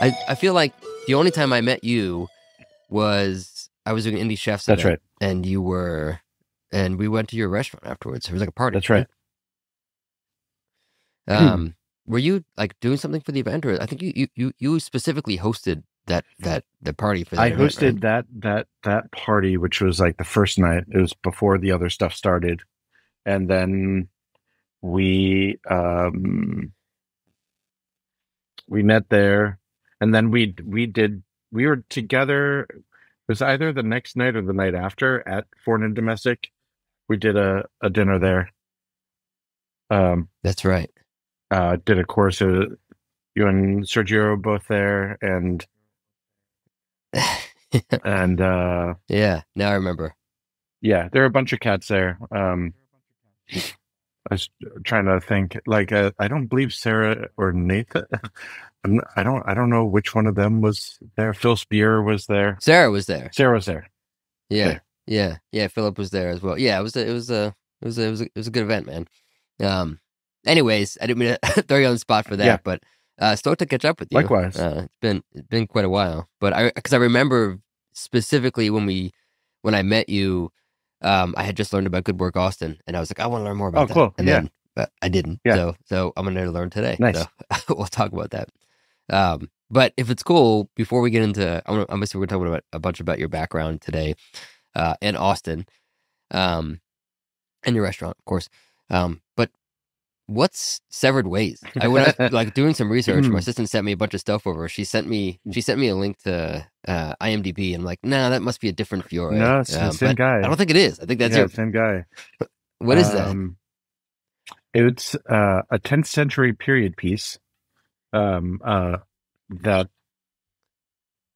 I, I feel like the only time I met you was I was doing indie chefs. That's right. And you were, and we went to your restaurant afterwards. It was like a party. That's right. Um, were you like doing something for the event, or I think you you you, specifically hosted that that the party for that I event, right? hosted that that that party, which was like the first night. It was before the other stuff started, and then we um we met there, and then we we did we were together. It was either the next night or the night after at Foreign and Domestic. We did a a dinner there. Um, That's right. uh, did a course. Uh, you and Sergio were both there, and and uh, yeah. Now I remember. yeah, there are a bunch of cats there. Um, I was trying to think. Like, uh, I don't believe Sarah or Nathan. I'm- I don't. I don't know which one of them was there. Phil Speer was there. Sarah was there. Sarah was there. Yeah, Okay. yeah, yeah. Philip was there as well. Yeah, it was a, it was a it was a, it was a, it was a good event, man. Um, anyways, I didn't mean to throw you on the spot for that, Yeah. but uh, stoked to catch up with you. Likewise. uh, it's been it's been quite a while, but I because I remember specifically when we when I met you, um, I had just learned about Good Work Austin, and I was like, I want to learn more about Oh, that. cool. And Yeah. then but I didn't. Yeah. So so I'm gonna learn today. Nice. So we'll talk about that. Um, but if it's cool, before we get into, I'm, I'm assuming we're talking about a bunch about your background today, uh, in Austin, um, and your restaurant, of course. Um, but what's Severed Ways? I went out, like doing some research. My assistant sent me a bunch of stuff over. She sent me, she sent me a link to uh, IMDb. And I'm like, nah, that must be a different Fiore. No, it's the Um, same guy. I don't think it is. I think that's yeah, your. same guy. What is that? Um, It's uh, a 10th century period piece um, uh, that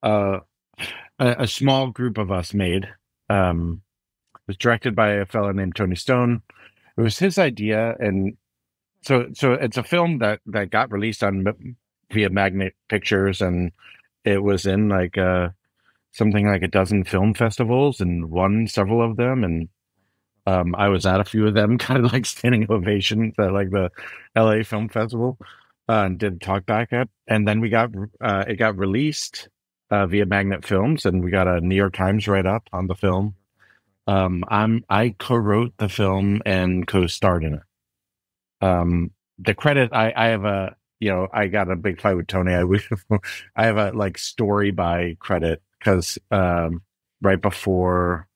uh, a, a small group of us made. Um, was directed by a fellow named Tony Stone. It was his idea, and so so it's a film that that got released on via Magnet Pictures, and it was in like uh, something like a dozen film festivals and won several of them, and um, I was at a few of them, kind of like standing ovations at like the LA Film Festival, uh, and did talk back at. And then we got uh, it got released uh, via Magnet Films, and we got a New York Times write up on the film. Um, I'm I co-wrote the film and co-starred in it. Um, the credit I I have a you know I got a big fight with Tony. I I have a like story by credit because um, right before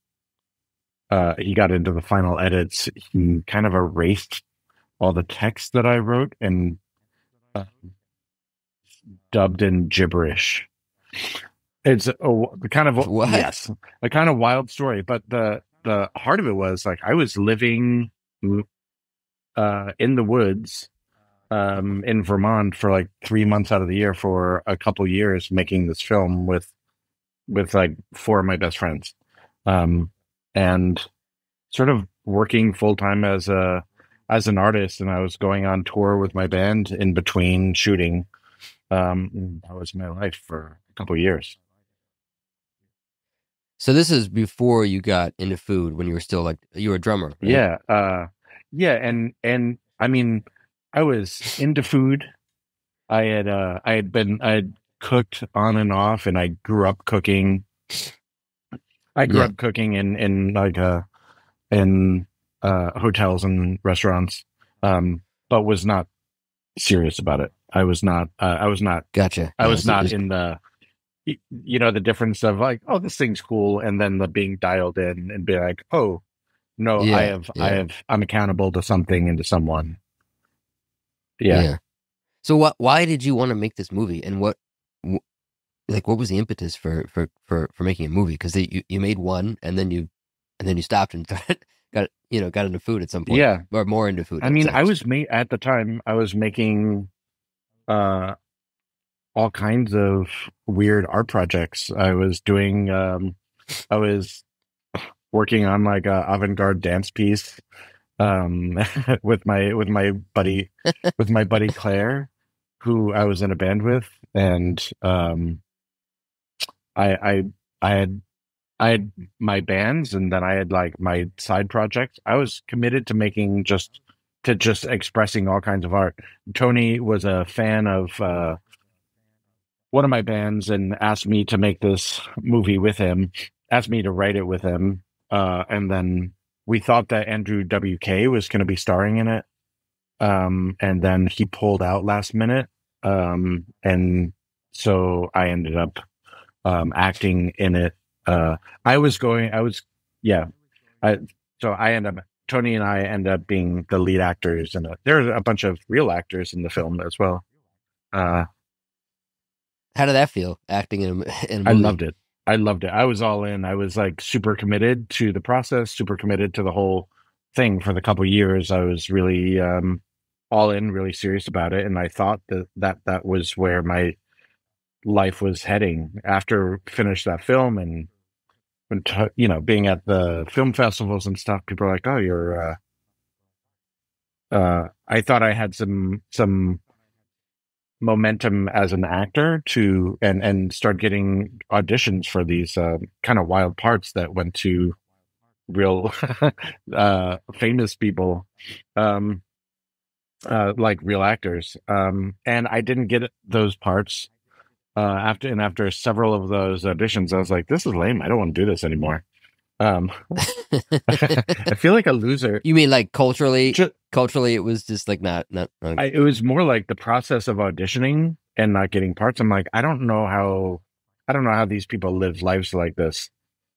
uh, he got into the final edits, he kind of erased all the text that I wrote and dubbed in gibberish. It's a, a kind of What? yes, a kind of wild story. But the the heart of it was like I was living uh, in the woods um, in Vermont for like three months out of the year for a couple years, making this film with with like four of my best friends, um, and sort of working full time as a as an artist. And I was going on tour with my band in between shooting. Um, that was my life for a couple years. So this is before you got into food when you were still like, you were a drummer. right? Yeah, uh, yeah, and and I mean, I was into food. I had uh, I had been I had cooked on and off, and I grew up cooking. I grew Yeah. up cooking in in like uh in uh hotels and restaurants, um, but was not serious about it. I was not. Uh, I was not Gotcha. I was so not in the, you know, the difference of like, oh, this thing's cool, and then the being dialed in and be like, oh, no, Yeah, I have, I have, I'm accountable to something and to someone. Yeah. So what? Why did you want to make this movie, and what, wh- like, what was the impetus for for for for making a movie? Because you you made one, and then you, and then you stopped and got you know got into food at some point. yeah. or more into food. I mean, I was ma- at the time, I was making, uh, all kinds of weird art projects. I was doing, um, I was working on like a avant-garde dance piece, um, with my with my buddy with my buddy Claire, who I was in a band with, and um, I I I had I had my bands, and then I had like my side projects. I was committed to making just to just expressing all kinds of art. Tony was a fan of uh, one of my bands and asked me to make this movie with him, asked me to write it with him. Uh, and then we thought that Andrew WK was going to be starring in it. Um, and then he pulled out last minute. Um, and so I ended up, um, acting in it. Uh, I was going, I was, yeah. I, so I end up, Tony and I end up being the lead actors and there's a bunch of real actors in the film as well. Uh, How did that feel acting in a, in a I movie? loved it. I loved it. I was all in. I was like super committed to the process, super committed to the whole thing for the couple years. I was really um, all in, really serious about it, and I thought that that that was where my life was heading after finished that film and when t- you know being at the film festivals and stuff. People are like, "Oh, you're." Uh, uh, I thought I had some some momentum as an actor to and and start getting auditions for these uh, kind of wild parts that went to real uh famous people um uh like real actors um and i didn't get those parts uh after and after several of those auditions i was like this is lame i don't want to do this anymore um i feel like a loser you mean like culturally? Ju- culturally, it was just like not not. not I, it was more like the process of auditioning and not getting parts. I'm like, I don't know how, I don't know how these people live lives like this.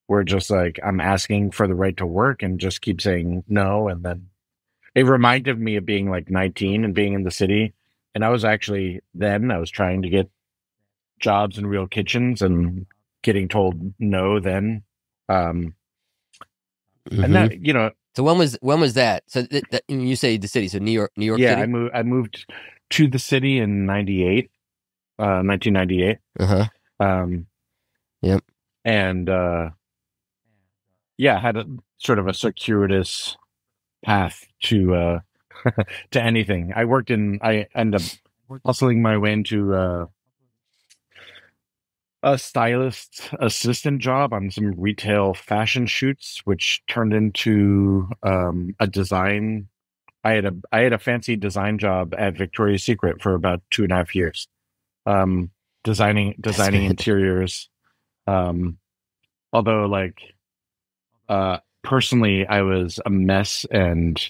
Where just like I'm asking for the right to work and just keep saying no, and then it reminded me of being like 19 and being in the city. And I was actually then I was trying to get jobs in real kitchens and getting told no. Then, um, Mhm. and that you know, so when was when was that? So th- that, you say the city, so New York, New York yeah, I City. moved. I moved to the city in '98, uh, 1998. Uh huh. Um, Yep. And uh, yeah, had a sort of a circuitous path to uh, to anything. I worked in. I ended up hustling my way into uh, a stylist assistant job on some retail fashion shoots, which turned into um, a design. I had a I had a fancy design job at Victoria's Secret for about two and a half years, um, designing designing interiors. Um, although, like, uh, personally, I was a mess and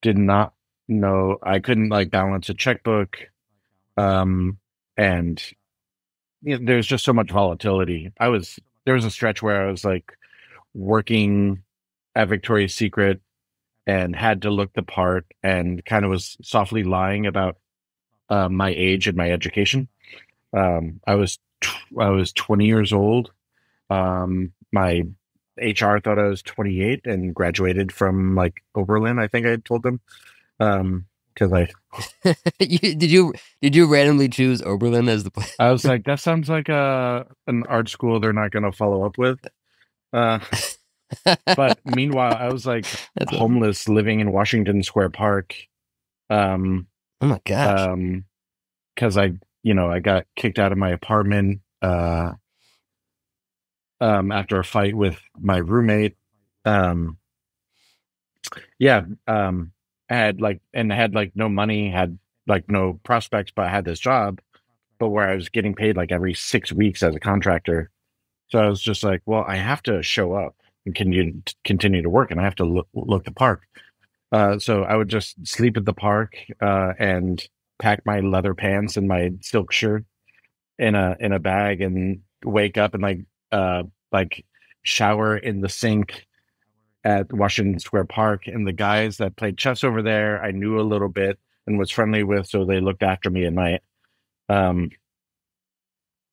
did not know I couldn't like balance a checkbook, um, and you know, there's just so much volatility. I was there was a stretch where I was like working at Victoria's Secret and had to look the part and kind of was softly lying about uh, my age and my education. Um, I was tw- I was 20 years old. Um, my HR thought I was 28 and graduated from like Oberlin. I think I told them because I you, did you did you randomly choose Oberlin as the place? I was like that sounds like a an art school they're not going to follow up with. Uh, but meanwhile, I was like That's a- homeless living in Washington Square Park. Um, oh my gosh. um, because I, you know, I got kicked out of my apartment, uh, um, after a fight with my roommate. Um, yeah, um, I had like, and had like no money, had like no prospects, but I had this job, but where I was getting paid like every six weeks as a contractor. So I was just like, well, I have to show up and continue continue to work, and I have to look look the park. Uh, so I would just sleep at the park uh, and pack my leather pants and my silk shirt in a in a bag and wake up and like uh like shower in the sink at Washington Square Park and the guys that played chess over there I knew a little bit and was friendly with so they looked after me at night um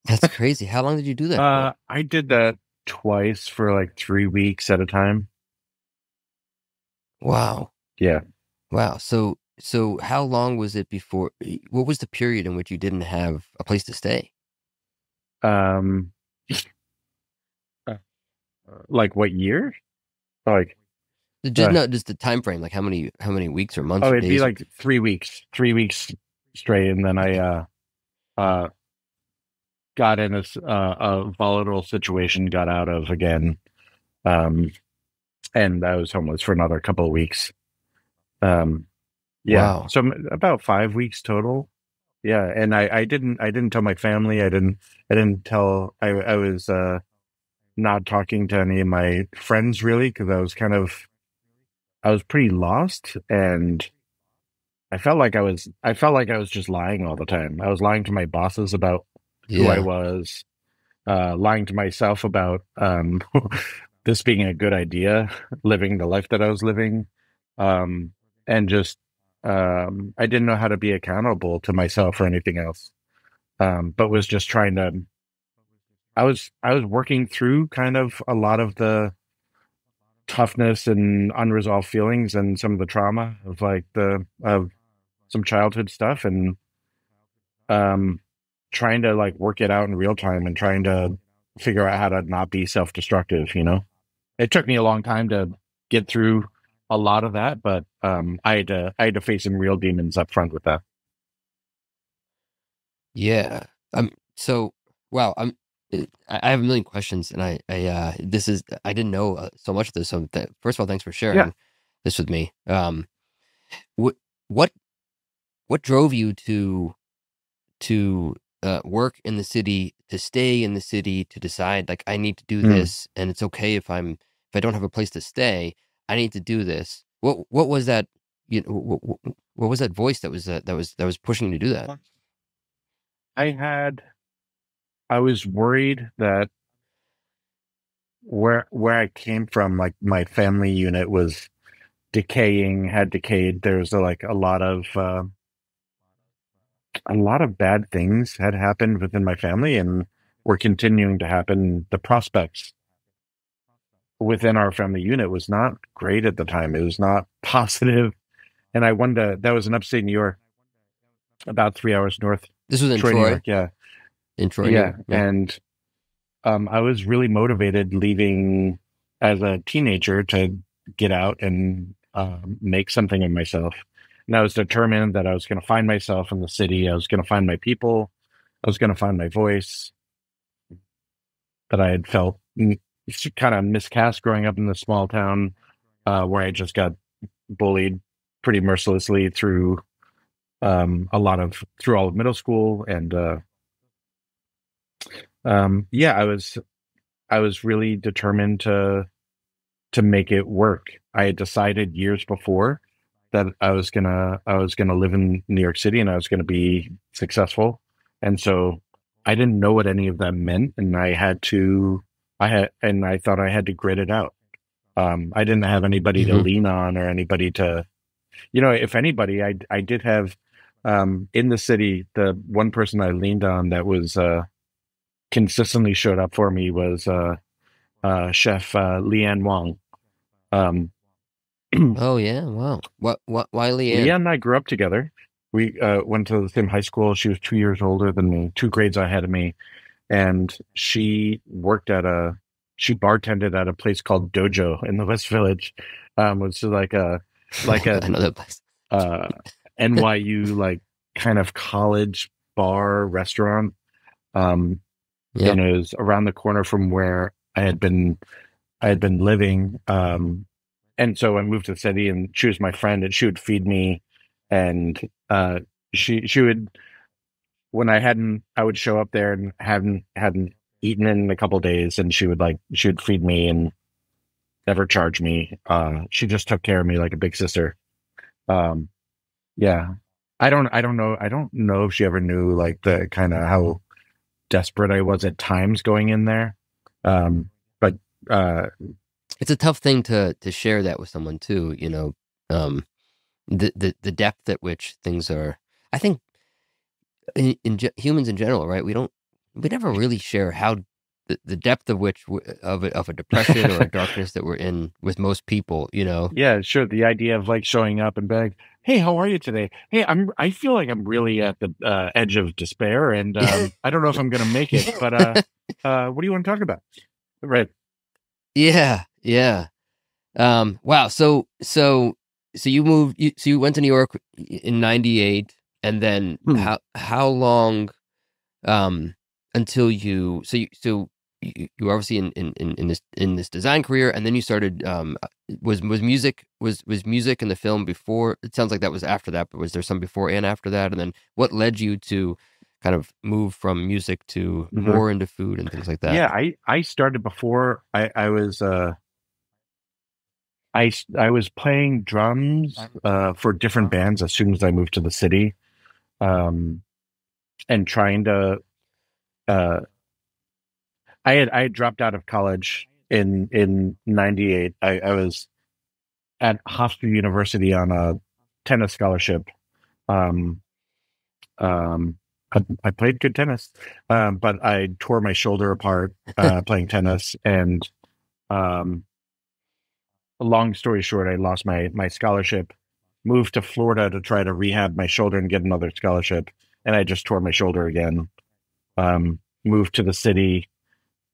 That's crazy. How long did you do that? uh I did that twice for like 3 weeks at a time? Wow. yeah Wow. So so how long was it before what was the period in which you didn't have a place to stay? um uh, like what year like Just Uh, no, just the time frame, like how many how many weeks or months Oh, it'd be like three weeks, three weeks straight, and then I uh, uh, got in a, uh, a volatile situation, got out of again, um, and I was homeless for another couple of weeks. Um, yeah, Wow. so about five weeks total. yeah. And I, I didn't, I didn't tell my family. I didn't, I didn't tell. I, I was uh, not talking to any of my friends really because I was kind of, I was pretty lost, and I felt like I was, I felt like I was just lying all the time. I was lying to my bosses about who I was, uh, lying to myself about um, this being a good idea, living the life that I was living, um, and just um, I didn't know how to be accountable to myself or anything else, um, but was just trying to. I was I was working through kind of a lot of the toughness and unresolved feelings and some of the trauma of like the of some childhood stuff and um trying to like work it out in real time and trying to figure out how to not be self-destructive you know it took me a long time to get through a lot of that but um i had to i had to face some real demons up front with that Yeah. Um. So, wow. I'm. I have a million questions, and I, I, uh, this is, I didn't know uh, so much of this. So, th- first of all, thanks for sharing this with me. Um, what, what, what drove you to, to, uh, work in the city, to stay in the city, to decide like I need to do Mm. this, and it's okay if I'm, if I don't have a place to stay, I need to do this. What, what was that? You know, what, what, what was that voice that was uh, that was that was pushing you to do that? I had I was worried that where where I came from, like my family unit was decaying, had decayed. There was like a lot of uh, a lot of bad things had happened within my family and were continuing to happen. The prospects within our family unit was not great at the time. It was not positive. And I wanted to, that was in upstate New York, about three hours north This was in Troy, Troy. York. Yeah. Yeah, yeah. and um, I was really motivated leaving as a teenager to get out and um, make something of myself. And I was determined that I was going to find myself in the city. I was going to find my people. I was going to find my voice that I had felt kind of miscast growing up in the small town uh, where I just got bullied pretty mercilessly through um, a lot of through all of middle school and uh, um, yeah, I was I was really determined to to make it work. I had decided years before that I was gonna I was gonna live in New York City and I was gonna be successful. And so I didn't know what any of that meant and I had to I had and I thought I had to grit it out. Um, I didn't have anybody to Mhm. lean on or anybody to you know, if anybody I I did have um in the city the one person I leaned on that was uh consistently showed up for me was uh uh chef uh Leanne Wong. Um Oh yeah. Wow. What? What? Why Leanne? Leanne and I grew up together. We uh, went to the same high school. She was two years older than me, two grades ahead of me, and she worked at a she bartended at a place called Dojo in the West Village, um, which is like a like a know that place. uh, NYU like kind of college bar restaurant. Um, And it was around the corner from where I had been I had been living. Um, and so I moved to the city and she was my friend and she would feed me and uh, she she would when I hadn't I would show up there and hadn't hadn't eaten in a couple days and she would like she would feed me and never charge me. Uh, she just took care of me like a big sister. Um, yeah. I don't I don't know I don't know if she ever knew like the kind of how desperate I was at times going in there. Um, but uh, It's a tough thing to to share that with someone too. You know, um, the the the depth at which things are. I think in, in humans in general, right? We don't. We never really share how the, the depth of which of a, of a depression or a darkness that we're in with most people. You know. yeah, sure. The idea of like showing up and being like, "Hey, how are you today? Hey, I'm. I feel like I'm really at the uh, edge of despair, and um, I don't know if I'm going to make it. But uh, uh, what do you want to talk about? Right. Yeah, yeah. Um, wow. So, so, so you moved. You, so you went to New York in '98, and then Hmm. how how long, um, until you? So you so you, you were obviously in, in in in this in this design career, and then you started. Um, was was music was was music in the film before? It sounds like that was after that, but was there some before and after that? And then what led you to kind of move from music to Mhm. more into food and things like that? Yeah, I I started before I I was uh I I was playing drums uh for different bands as soon as I moved to the city. Um and trying to uh I had I had dropped out of college in in 98. I I was at Hofstra University on a tennis scholarship. Um um I, I played good tennis, um, but I tore my shoulder apart uh, playing tennis, and um, long story short, I lost my my scholarship. Moved to Florida to try to rehab my shoulder and get another scholarship, and I just tore my shoulder again. Um, moved to the city,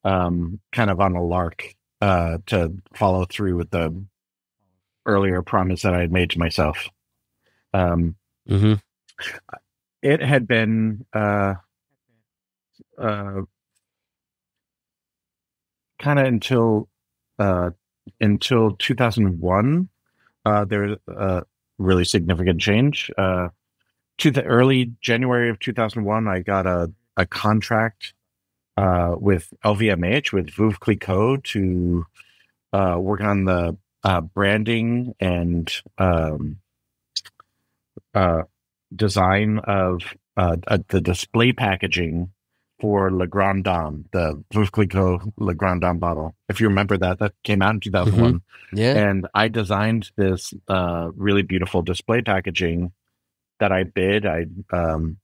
um, kind of on a lark uh, to follow through with the earlier promise that I had made to myself. Um, hmm it had been uh uh kind of until uh until 2001 uh there was a really significant change uh to the early january of 2001 i got a a contract uh with lvmh with veuve clicquot to uh work on the uh branding and um uh design of uh, uh, the display packaging for Le Grand Dame, the Veuve Clicquot Le Grand Dame bottle. If you remember that, that came out in 2001. Yeah. And I designed this uh, really beautiful display packaging that I bid. I um,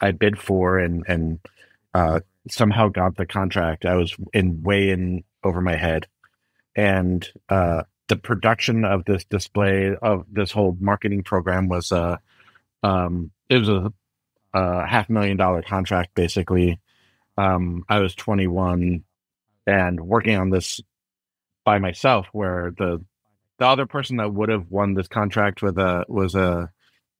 I bid for and and uh, somehow got the contract. I was in way in over my head, and uh, the production of this display of this whole marketing program was uh, um, it was a, a half million dollar contract basically. Um, I was 21 and working on this by myself, where the the other person that would have won this contract with a was a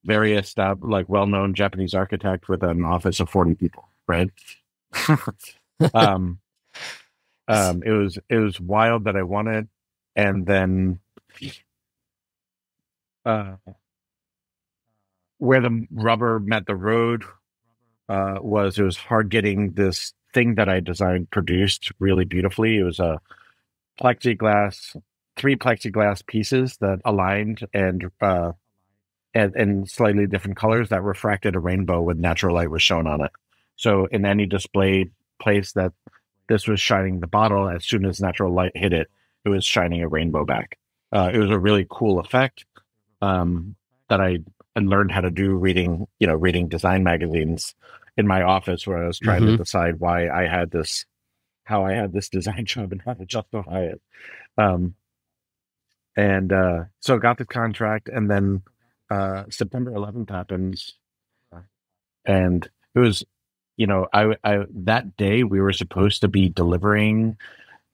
very established, like well known Japanese architect with an office of 40 people, right? um, um, it was it was wild that I won it, and then uh, where the rubber met the road uh, was it was hard getting this thing that I designed produced really beautifully. It was a plexiglass, three plexiglass pieces that aligned and uh, and in slightly different colors that refracted a rainbow when natural light was shown on it. So in any display place that this was shining the bottle, as soon as natural light hit it, it was shining a rainbow back. Uh, it was a really cool effect um, that I and learned how to do reading, you know, reading design magazines in my office where I was trying to Mhm. decide why I had this, how I had this design job and how to justify it. Um, and uh, so I got the contract, and then uh, September 11th happens, and it was, you know, I, I that day we were supposed to be delivering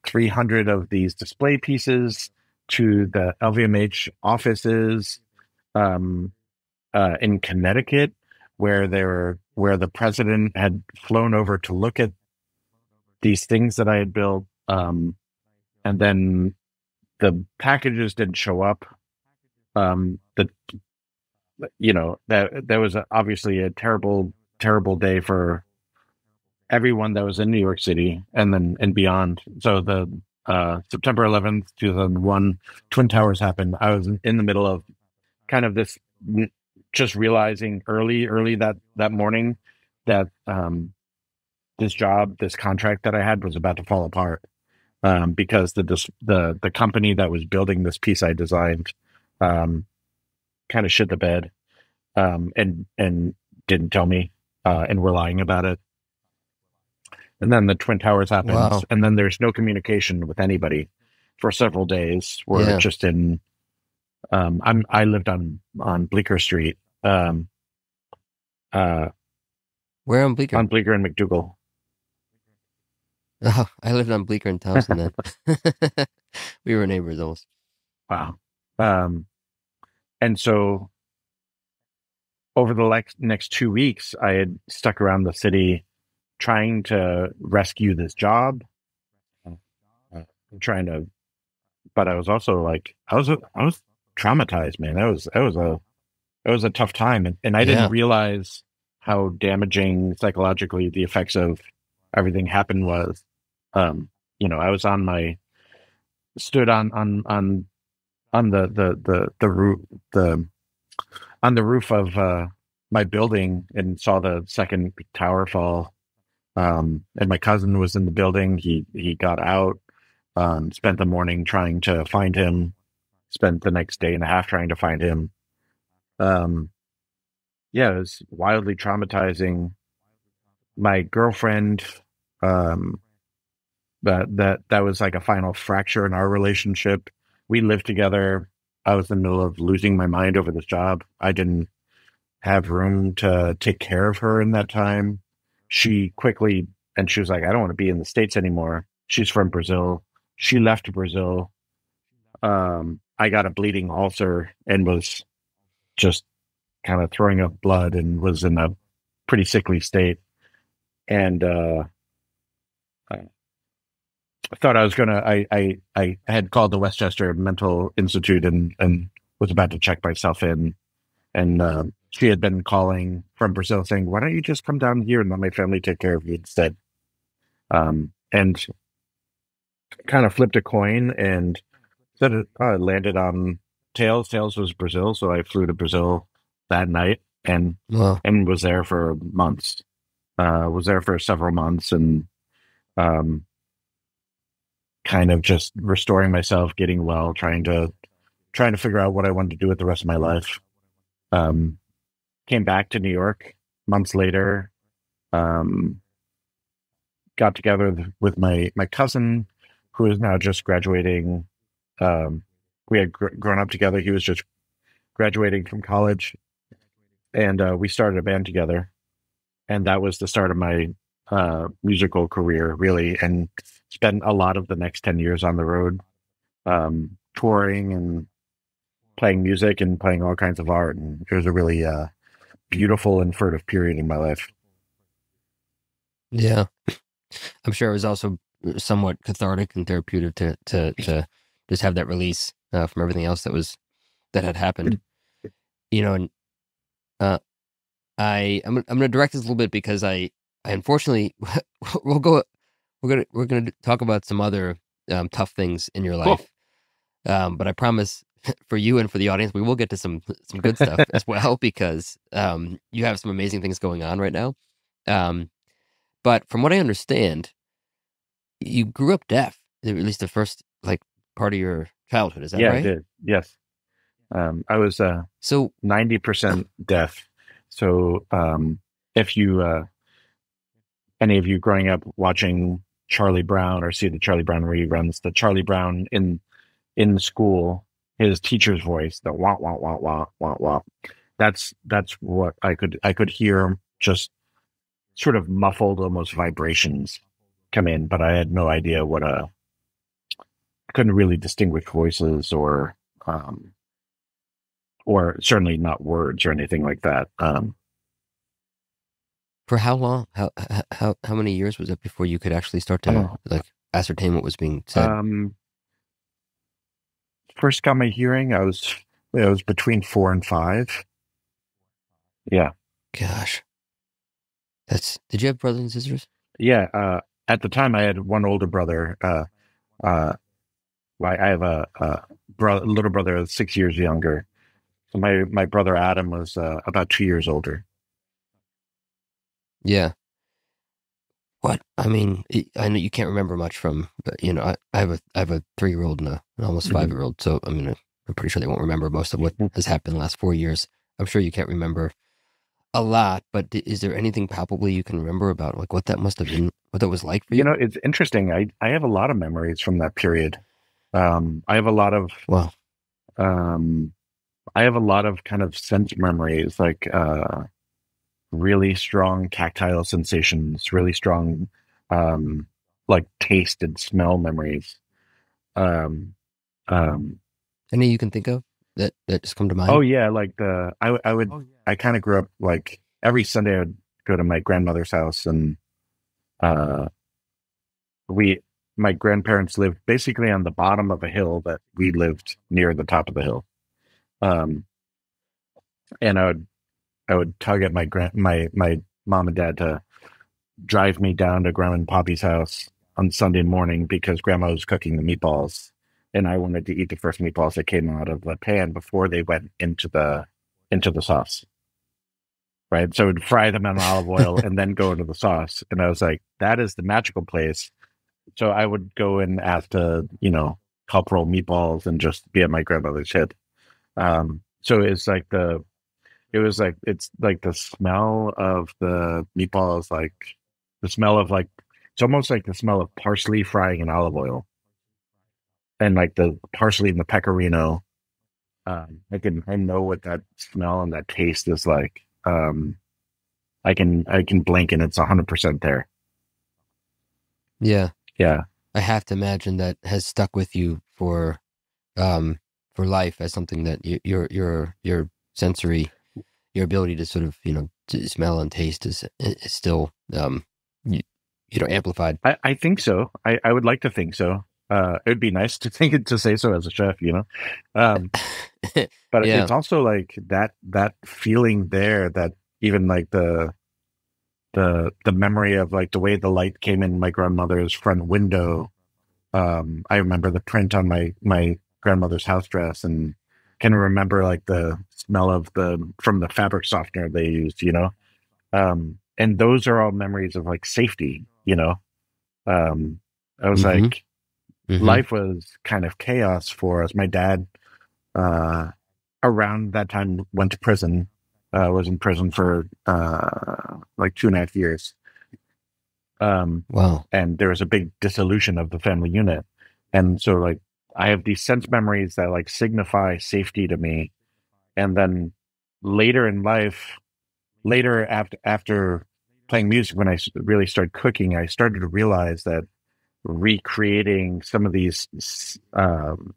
300 of these display pieces to the LVMH offices um, uh, in Connecticut, where they were where the president had flown over to look at these things that I had built, um, and then the packages didn't show up. Um, the you know that that was obviously a terrible terrible day for everyone that was in New York City and then and beyond. So the uh, September 11th, 2001, Twin Towers happened. I was in the middle of kind of this, just realizing early, early that that morning that um, this job, this contract that I had was about to fall apart um, because the the the company that was building this piece I designed um, kind of shit the bed um, and and didn't tell me uh, and were lying about it. And then the Twin Towers happens, Wow. and then there's no communication with anybody for several days. We're Yeah. just in. Um, I'm I lived on on Bleecker Street, um, uh, Where on Bleecker? on Bleecker and MacDougal. oh, I lived on Bleecker and Thompson then. we were neighbors almost. Wow. Um, and so over the next next two weeks, I had stuck around the city trying to rescue this job trying to, but I was also like, I was, I was traumatized, man. That was, that was a, that was a tough time. And, and I didn't Yeah. realize how damaging psychologically the effects of everything happened was. Um, you know, I was on my, stood on, on, on, on the, the, the, the roof, the, on the roof of, uh, my building and saw the second tower fall. Um, and my cousin was in the building. He he got out, um, spent the morning trying to find him, spent the next day and a half trying to find him. Um, yeah, it was wildly traumatizing. My girlfriend, um, that that that was like a final fracture in our relationship. We lived together. I was in the middle of losing my mind over this job. I didn't have room to take care of her in that time. She quickly, and she was like, I don't want to be in the States anymore. She's from Brazil. She left Brazil. Um, I got a bleeding ulcer and was just kind of throwing up blood and was in a pretty sickly state. And, uh, I thought I was gonna. I I I had called the Westchester Mental Institute and and was about to check myself in, and uh, she had been calling from Brazil saying, "Why don't you just come down here and let my family take care of you instead?" Um, and kind of flipped a coin and said it uh, landed on tails. Tails was Brazil, so I flew to Brazil that night and Well, and was there for months. Uh, was there for several months and um, kind of just restoring myself, getting well, trying to trying to figure out what I wanted to do with the rest of my life. Um, came back to New York months later. Um, got together with my my cousin, who is now just graduating. Um, we had gr- grown up together. He was just graduating from college, and uh, we started a band together. And that was the start of my uh, musical career, really, and spent a lot of the next 10 years on the road, um, touring and playing music and playing all kinds of art. And it was a really uh, beautiful and furtive period in my life. yeah. I'm sure it was also somewhat cathartic and therapeutic to to to just have that release uh, from everything else that was that had happened. You know, and uh, I I'm gonna- I'm going to direct this a little bit because I I unfortunately we'll go we're gonna we're gonna talk about some other um, tough things in your Cool. life, um, but I promise for you and for the audience we will get to some some good stuff as well because um, you have some amazing things going on right now. Um, but from what I understand, you grew up deaf, at least the first like part of your childhood. Is that yeah, right? I did. Yes. Um, I was uh, So 90% deaf. So um, if you, uh, any of you growing up watching Charlie Brown or see the Charlie Brown reruns, the Charlie Brown in in school, his teacher's voice, the wah wah wah wah wah wah. That's that's what I could I could hear just sort of muffled, almost vibrations come in, but I had no idea what a couldn't really distinguish voices or um, or certainly not words or anything like that. Um, for how long? How how how many years was it before you could actually start to Oh. like ascertain what was being said? um, first got my hearing, I was I was between four and five. Yeah, Gosh, that's. Did you have brothers and sisters? yeah. Uh, at the time, I had one older brother. Uh, uh, I I have a, a bro- little brother six years younger. So my my brother Adam was uh, about two years older. Yeah. What I mean, I know you can't remember much from, but you know, I, I have a I have a three year old and a, an almost Mhm. five year old, so I mean, I'm pretty sure they won't remember most of what Mhm. has happened in the last four years. I'm sure you can't remember a lot, but is there anything palpably you can remember about like what that must have been, what that was like for you? You know, it's interesting. I I have a lot of memories from that period. Um, I have a lot of wow. um i have a lot of kind of sense memories like uh really strong tactile sensations really strong um like taste and smell memories um um Any you can think of that that just come to mind? oh yeah like the I I would i kind of grew up like every sunday i would go to my grandmother's house and uh we my grandparents lived basically on the bottom of a hill that we lived near the top of the hill. Um, and I would I would tug at my grand my my mom and dad to drive me down to Grandma and Poppy's house on Sunday morning because Grandma was cooking the meatballs, and I wanted to eat the first meatballs that came out of the pan before they went into the into the sauce. Right, so I'd fry them in olive oil and then go into the sauce, and I was like, "That is the magical place." So I would go and ask to, you know, help roll meatballs and just be at my grandmother's head. Um, so it's like the it was like it's like the smell of the meatballs, like the smell of like it's almost like the smell of parsley frying in olive oil, and like the parsley and the pecorino. Um, I can I know what that smell and that taste is like. Um, I can I can blink and it's hundred percent there. Yeah, Yeah, I have to imagine that has stuck with you for um for life as something that you, your your your sensory your ability to sort of you know smell and taste is is still um you, you know amplified. I, I think so. I, I would like to think so. Uh, it would be nice to think to say so as a chef, you know. Um, but Yeah. it's also like that that feeling there that even like the the the memory of like the way the light came in my grandmother's front window. Um, I remember the print on my my grandmother's house dress and can remember like the smell of the from the fabric softener they used, you know. Um, and those are all memories of like safety, you know. Um, I was Mhm. like, Mhm. life was kind of chaos for us. My dad, uh, around that time, went to prison. Uh, was in prison for uh, like two and a half years. Um, Wow. and there was a big dissolution of the family unit, and so like I have these sense memories that like signify safety to me, and then later in life, later after after playing music, when I really started cooking, I started to realize that recreating some of these um,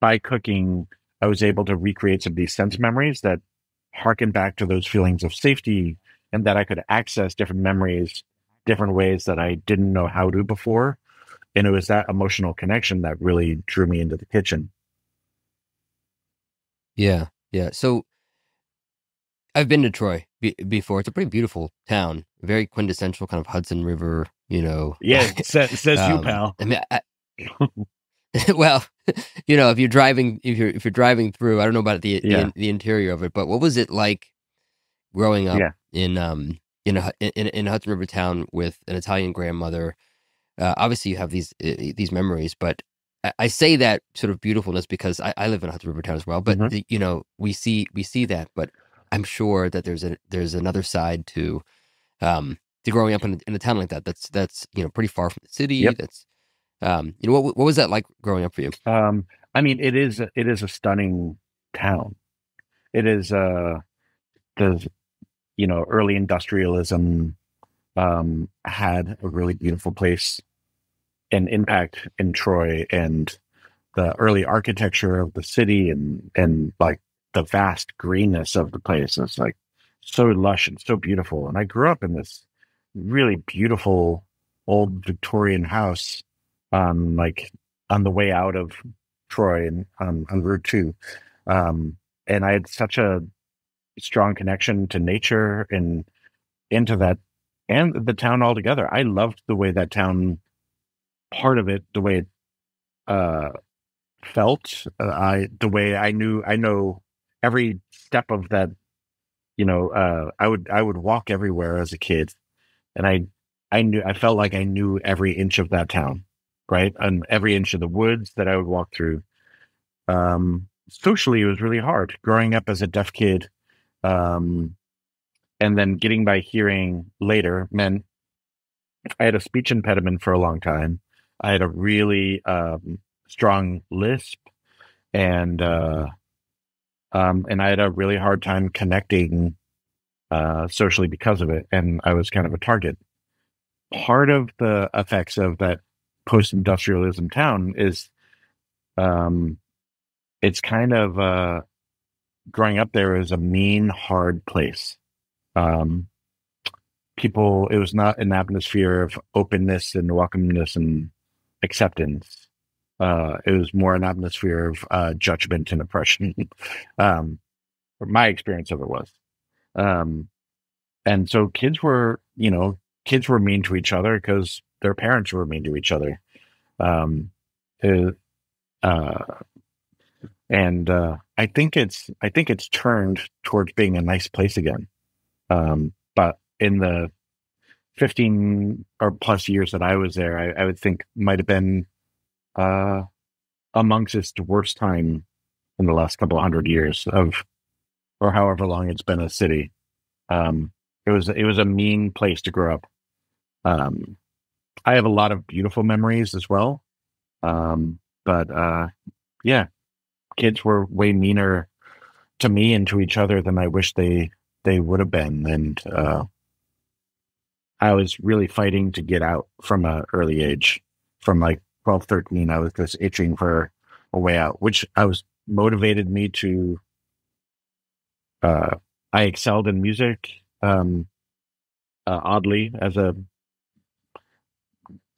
by cooking, I was able to recreate some of these sense memories that harken back to those feelings of safety, and that I could access different memories, different ways that I didn't know how to before. And it was that emotional connection that really drew me into the kitchen. Yeah. Yeah. So I've been to Troy be- before. It's a pretty beautiful town. Very quintessential kind of Hudson River. You know. Yeah, says, says you, Um, pal. I mean, I, well, you know, if you're driving, if you're if you're driving through, I don't know about the the, Yeah. the interior of it, but what was it like growing up Yeah. in um in a in, in Hudson River town with an Italian grandmother? Uh, obviously, you have these uh, these memories, but I, I say that sort of beautifulness because I, I live in Hudson River town as well. But Mhm. the, you know, we see we see that, but I'm sure that there's a there's another side to um to growing up in a, in a town like that. That's that's you know pretty far from the city. Yep. That's um you know what what was that like growing up for you? Um, I mean, it is it is a stunning town. It is uh the you know early industrialism um, had a really beautiful place and impact in Troy, and the early architecture of the city, and and like the vast greenness of the place. It's like so lush and so beautiful. And I grew up in this really beautiful old Victorian house on like on the way out of Troy and on, on Route Two. Um, and I had such a strong connection to nature and into that and the town altogether. I loved the way that town part of it, the way it uh felt. Uh, I the way I knew I know every step of that you know, uh I would I would walk everywhere as a kid and I I knew I felt like I knew every inch of that town, right? And every inch of the woods that I would walk through. Um socially it was really hard growing up as a deaf kid. Um and then getting by hearing later meant I had a speech impediment for a long time. I had a really um, strong lisp, and uh, um, and I had a really hard time connecting uh, socially because of it, and I was kind of a target. Part of the effects of that post-industrialism town is, um, it's kind of uh, growing up there is a mean, hard place. Um, people, it was not an atmosphere of openness and welcomeness and acceptance. Uh, it was more an atmosphere of uh, judgment and oppression. um, my experience of it was. Um, and so kids were, you know, kids were mean to each other because their parents were mean to each other. Um, it, uh, and uh, I think it's I think it's turned towards being a nice place again. Um, but in the fifteen or plus years that I was there, I, I would think might have been uh, amongst its worst time in the last couple of hundred years of, or however long it's been a city. Um, it was it was a mean place to grow up. Um, I have a lot of beautiful memories as well. Um, but uh, yeah, kids were way meaner to me and to each other than I wish they they would have been. And uh, I was really fighting to get out from an early age. From like 12, 13, I was just itching for a way out, which I was motivated me to. Uh, I excelled in music. Um, uh, oddly, as a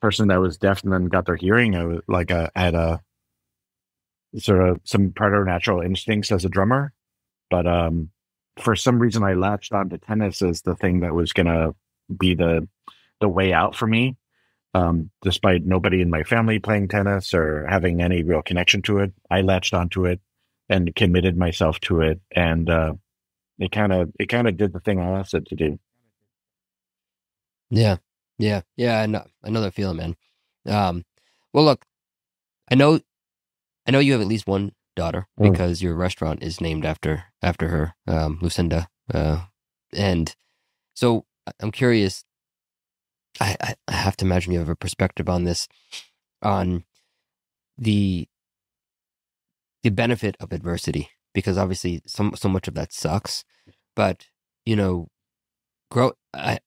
person that was deaf and then got their hearing, I was like I had a sort of some preternatural instincts as a drummer, but um, for some reason I latched onto tennis as the thing that was gonna be the the way out for me. Um, despite nobody in my family playing tennis or having any real connection to it, I latched onto it and committed myself to it, and uh, it kind of it kind of did the thing I asked it to do. Yeah, yeah, yeah. I know, I feeling, man. Um, well, look, I know, I know you have at least one daughter Mm. because your restaurant is named after after her, um, Lucinda. Uh, and so I'm curious. I, I I have to imagine you have a perspective on this, on the the benefit of adversity, because obviously so so much of that sucks, but you know, grow. I,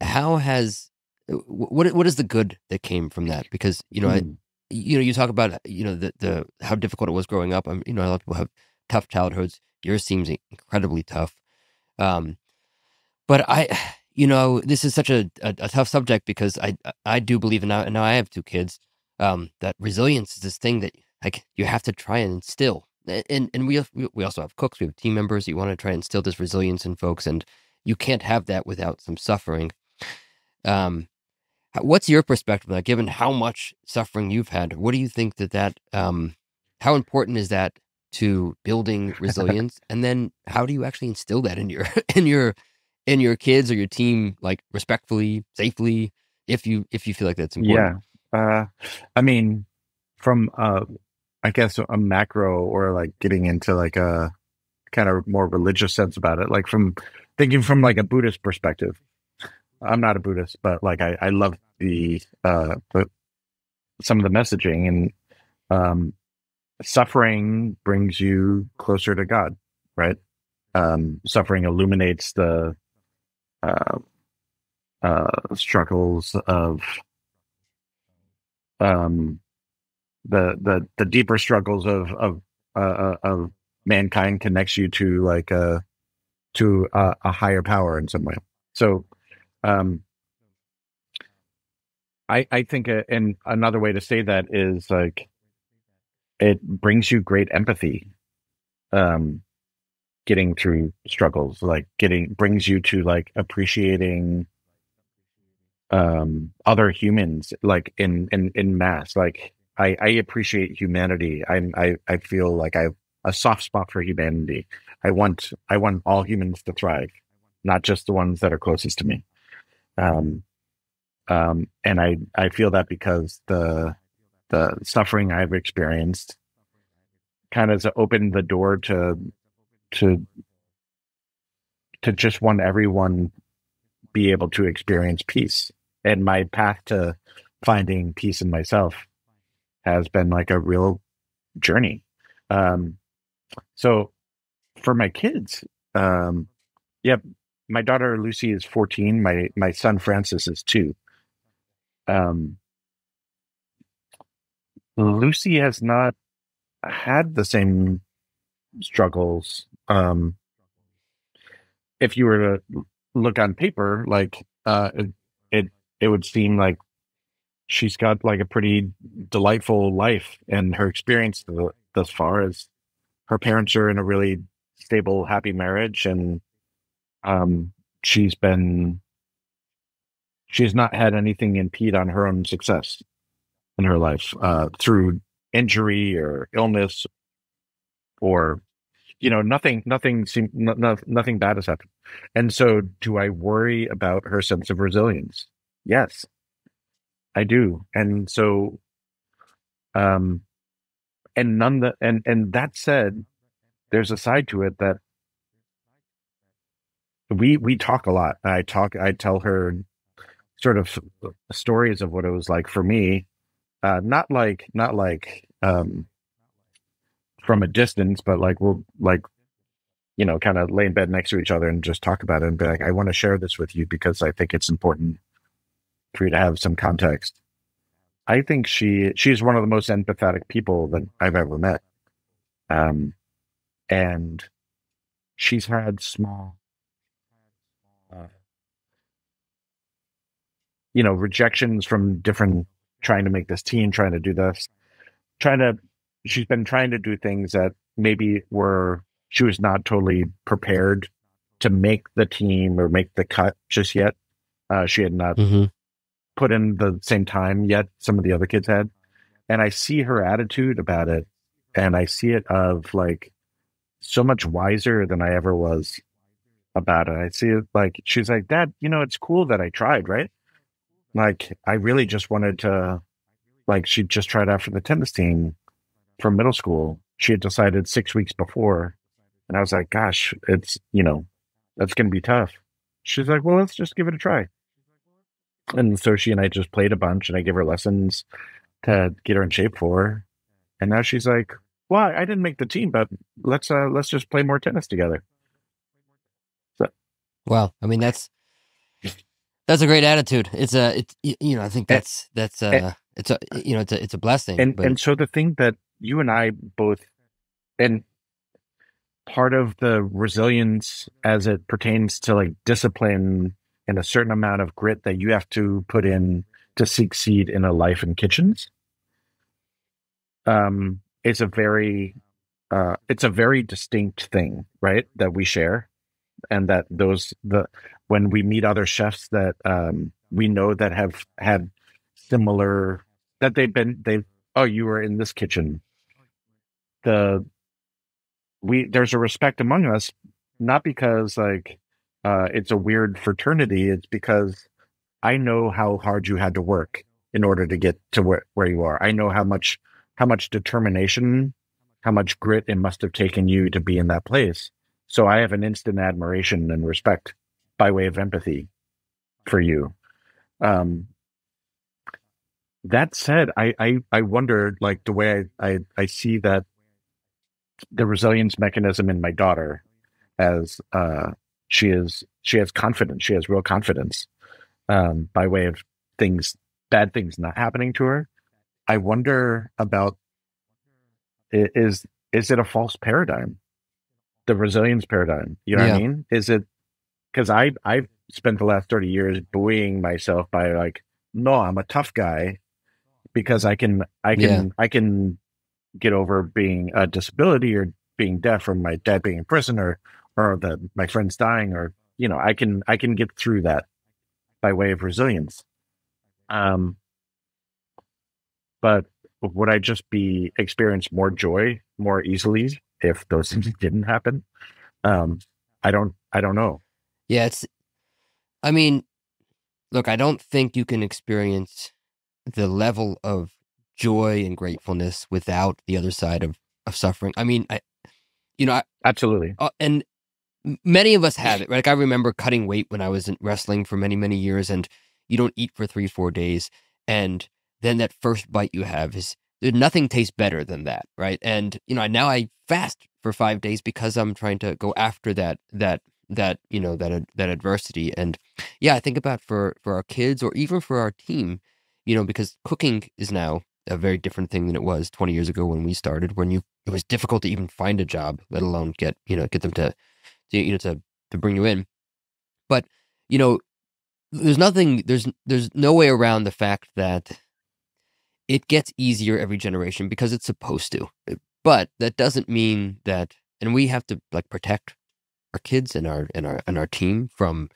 how has what what is the good that came from that? Because you know, I, Mm. you know, you talk about you know the the how difficult it was growing up. I'm, you know, a lot of people have tough childhoods. Yours seems incredibly tough. Um, but I, you know, this is such a, a, a tough subject because I I do believe and now, and now I have two kids. Um, that resilience is this thing that like you have to try and instill. And and we have, we also have cooks. We have team members. You want to try and instill this resilience in folks, and you can't have that without some suffering. Um, what's your perspective on that? Given how much suffering you've had, what do you think that that um, how important is that to building resilience? and then how do you actually instill that in your in your in your kids or your team, like respectfully, safely, if you if you feel like that's important? Yeah. Uh, I mean, from uh, I guess a macro or like getting into like a kind of more religious sense about it, like from thinking from like a Buddhist perspective. I'm not a Buddhist, but like I, I love the uh the, some of the messaging and um suffering brings you closer to God, right? Um suffering illuminates the uh uh struggles of um the the the deeper struggles of of uh, uh, of mankind connects you to like a to a, a higher power in some way. So, um, I I think uh and another way to say that is like it brings you great empathy. Um, getting through struggles, like getting brings you to like appreciating um other humans like in in in mass like i i appreciate humanity. I i i feel like i have a soft spot for humanity. I want i want all humans to thrive not just the ones that are closest to me. Um um and i i feel that because the the suffering i've experienced kind of opened the door to to to just want everyone be able to experience peace. And my path to finding peace in myself has been like a real journey. Um, so for my kids, um, yeah, my daughter Lucy is 14. My, my son Francis is two. Um, Lucy has not had the same struggles. Um, if you were to look on paper, like uh, it, it it would seem like she's got like a pretty delightful life, and her experience thus far is her parents are in a really stable, happy marriage, and um, she's been she's not had anything impede on her own success in her life uh, through injury or illness or you know nothing nothing seem, no, nothing bad has happened. And so do i worry about her sense of resilience? Yes i do and so um and none that and and that said there's a side to it that we we talk a lot. I talk i tell her sort of stories of what it was like for me uh not like not like um from a distance, but like we'll like you know kind of lay in bed next to each other and just talk about it and be like, I want to share this with you because I think it's important for you to have some context. I think she she's one of the most empathetic people that I've ever met. Um, and she's had small, uh, you know, rejections from different trying to make this team, trying to do this, trying to she's been trying to do things that maybe were she was not totally prepared to make the team or make the cut just yet. Uh, she had not mm-hmm. Put in the same time yet some of the other kids had, and I see her attitude about it, and I see it of like so much wiser than I ever was about it. I see it like she's like, Dad, you know, it's cool that I tried, right? Like I really just wanted to, like she just tried out for the tennis team from middle school. She had decided six weeks before. And I was like, gosh, it's, you know, that's going to be tough. She's like, well, let's just give it a try. And so she and I just played a bunch and I gave her lessons to get her in shape for her. And now she's like, well, I didn't make the team, but let's, uh, let's just play more tennis together. So. Well, I mean, that's, that's a great attitude. It's a, it's, you know, I think that's, that's, uh, it's a, you know, it's a, it's a blessing. And, but... and so the thing that you and I both, and part of the resilience as it pertains to like discipline and a certain amount of grit that you have to put in to succeed in a life in kitchens. Um it's a very uh it's a very distinct thing right that we share and that those the when we meet other chefs that um we know that have had similar that they've been they've oh you were in this kitchen. The we there's a respect among us not because like uh it's a weird fraternity it's because i know how hard you had to work in order to get to where, where you are. I know how much how much determination how much grit it must have taken you to be in that place. So i have an instant admiration and respect by way of empathy for you. Um that said i i, I wonder like the way I, I i see that the resilience mechanism in my daughter as uh, she is she has confidence she has real confidence um, by way of things bad things not happening to her i wonder about is is it a false paradigm the resilience paradigm you know yeah. what i mean is it because i i've spent the last 30 years buoying myself by like no i'm a tough guy because i can i can yeah. i can get over being a disability or being deaf or my dad being in prison or or that my friends dying or you know i can i can get through that by way of resilience um but would i just be experience more joy more easily if those things didn't happen um i don't i don't know yeah it's i mean look i don't think you can experience the level of joy and gratefulness without the other side of of suffering. I mean, I, you know, I, absolutely. Uh, and many of us have it. Right? Like I remember cutting weight when I was in wrestling for many many years, and you don't eat for three four days, and then that first bite you have is uh, nothing tastes better than that, right? And you know, now I fast for five days because I'm trying to go after that that that you know that that adversity. And yeah, I think about for for our kids or even for our team, you know, because cooking is now a very different thing than it was 20 years ago when we started when you it was difficult to even find a job let alone get you know get them to, to you know to to bring you in but you know there's nothing there's there's no way around the fact that it gets easier every generation because it's supposed to. But that doesn't mean that, and we have to like protect our kids and our and our and our team from,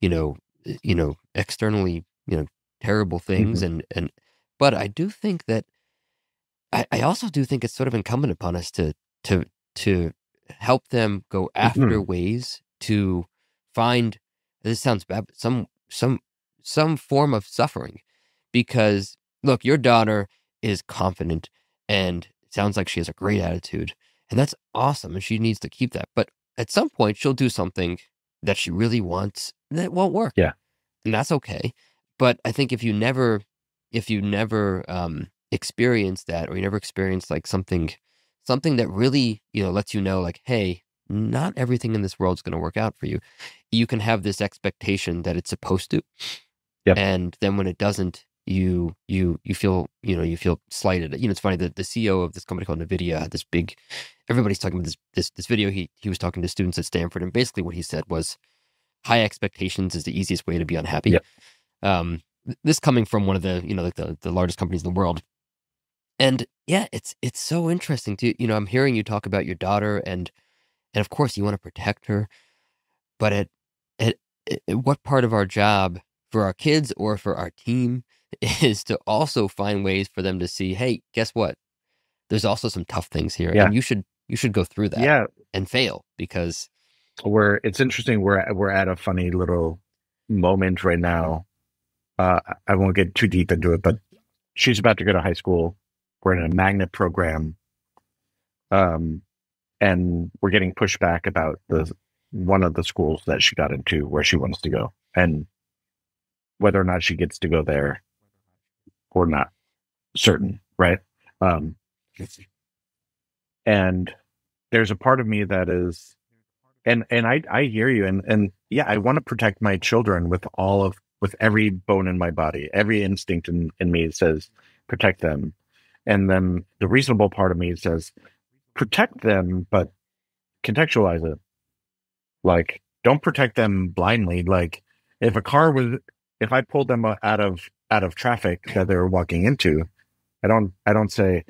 you know, you know, externally, you know, terrible things. Mhm. And and, but I do think that, I, I also do think it's sort of incumbent upon us to to to help them go after ways to find. This sounds bad, but some some some form of suffering, because look, your daughter is confident and sounds like she has a great attitude, and that's awesome, and she needs to keep that. But at some point, she'll do something that she really wants that won't work. Yeah. and that's okay. But I think if you never, if you never um, experience that, or you never experience like something, something that really you know lets you know, like, hey, not everything in this world is going to work out for you. You can have this expectation that it's supposed to, Yep. and then when it doesn't, you you you feel you know you feel slighted. You know, it's funny that the CEO of this company called Nvidia had this big. Everybody's talking about this this this video. He he was talking to students at Stanford, and basically what he said was, high expectations is the easiest way to be unhappy. Yep. Um, this coming from one of the you know like the the largest companies in the world, and yeah, it's it's so interesting to you know I'm hearing you talk about your daughter and and of course you want to protect her, but at at, at what part of our job for our kids or for our team is to also find ways for them to see, hey, guess what? There's also some tough things here, Yeah. and you should you should go through that Yeah, and fail because we're it's interesting. We're at- we're at a funny little moment right now. Uh, I won't get too deep into it, but she's about to go to high school. We're in a magnet program, um, and we're getting pushback about the one of the schools that she got into where she wants to go, and whether or not she gets to go there or not. Certain, right? Um, and there's a part of me that is and and I I hear you and and yeah I want to protect my children with all of with every bone in my body. Every instinct in, in me says protect them and then the reasonable part of me says protect them but contextualize it. Like don't protect them blindly. Like if a car was if I pulled them out of out of traffic that they were walking into I don't I don't say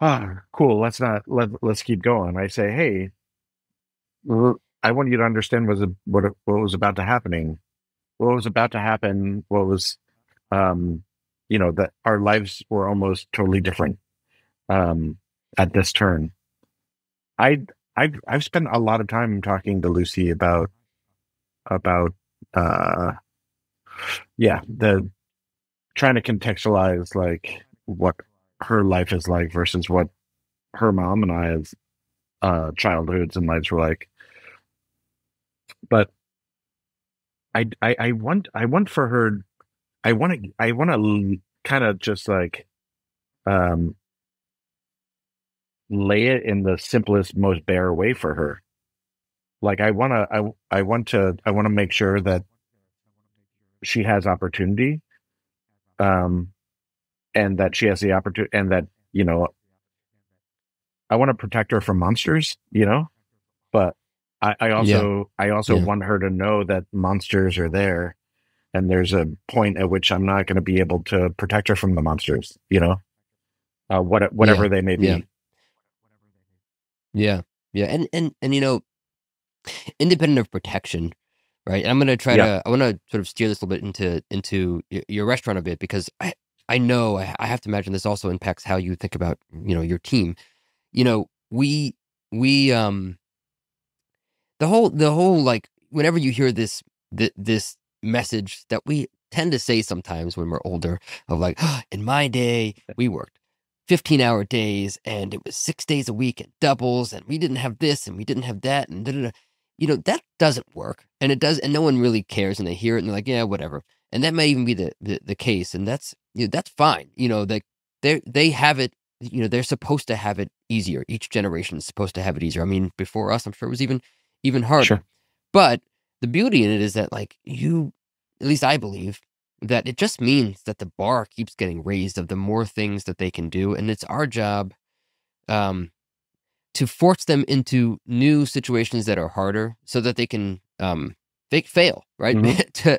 ah cool let's not let let's keep going. I say hey I want you to understand was what what was about to happening, what was about to happen, what was, um, you know, that our lives were almost totally different, um, at this turn. I I've I've spent a lot of time talking to Lucy about about uh, yeah, the trying to contextualize like what her life is like versus what her mom and I's uh childhoods and lives were like but I, I I want I want for her I want to I want to kind of just like um lay it in the simplest most bare way for her. Like I want to I I want to I want to make sure that she has opportunity um and that she has the opportunity and that you know I want to protect her from monsters you know? But I, I also I also Yeah. want her to know that monsters are there, and there's a point at which I'm not going to be able to protect her from the monsters. You know, uh, what whatever they may be. yeah. Yeah, yeah, and and and you know, independent of protection, right? And I'm gonna try Yeah. to. I want to sort of steer this a little bit into into your restaurant a bit because I I know I, I have to imagine this also impacts how you think about you know your team. You know, we we um the whole the whole like whenever you hear this th- this message that we tend to say sometimes when we're older of like in my day we worked 15 hour days and it was six days a week and doubles and we didn't have this and we didn't have that and da, da, da. you know that doesn't work and it does and no one really cares and they hear it and they're like yeah whatever. And that may even be the the, the case and that's you know, that's fine you know they they they have it you know they're supposed to have it easier. Each generation is supposed to have it easier. I mean before us i'm sure it was even even harder. Sure. but the beauty in it is that like you at least i believe that it just means that the bar keeps getting raised of the more things that they can do and it's our job um to force them into new situations that are harder so that they can um they fail right Mhm. to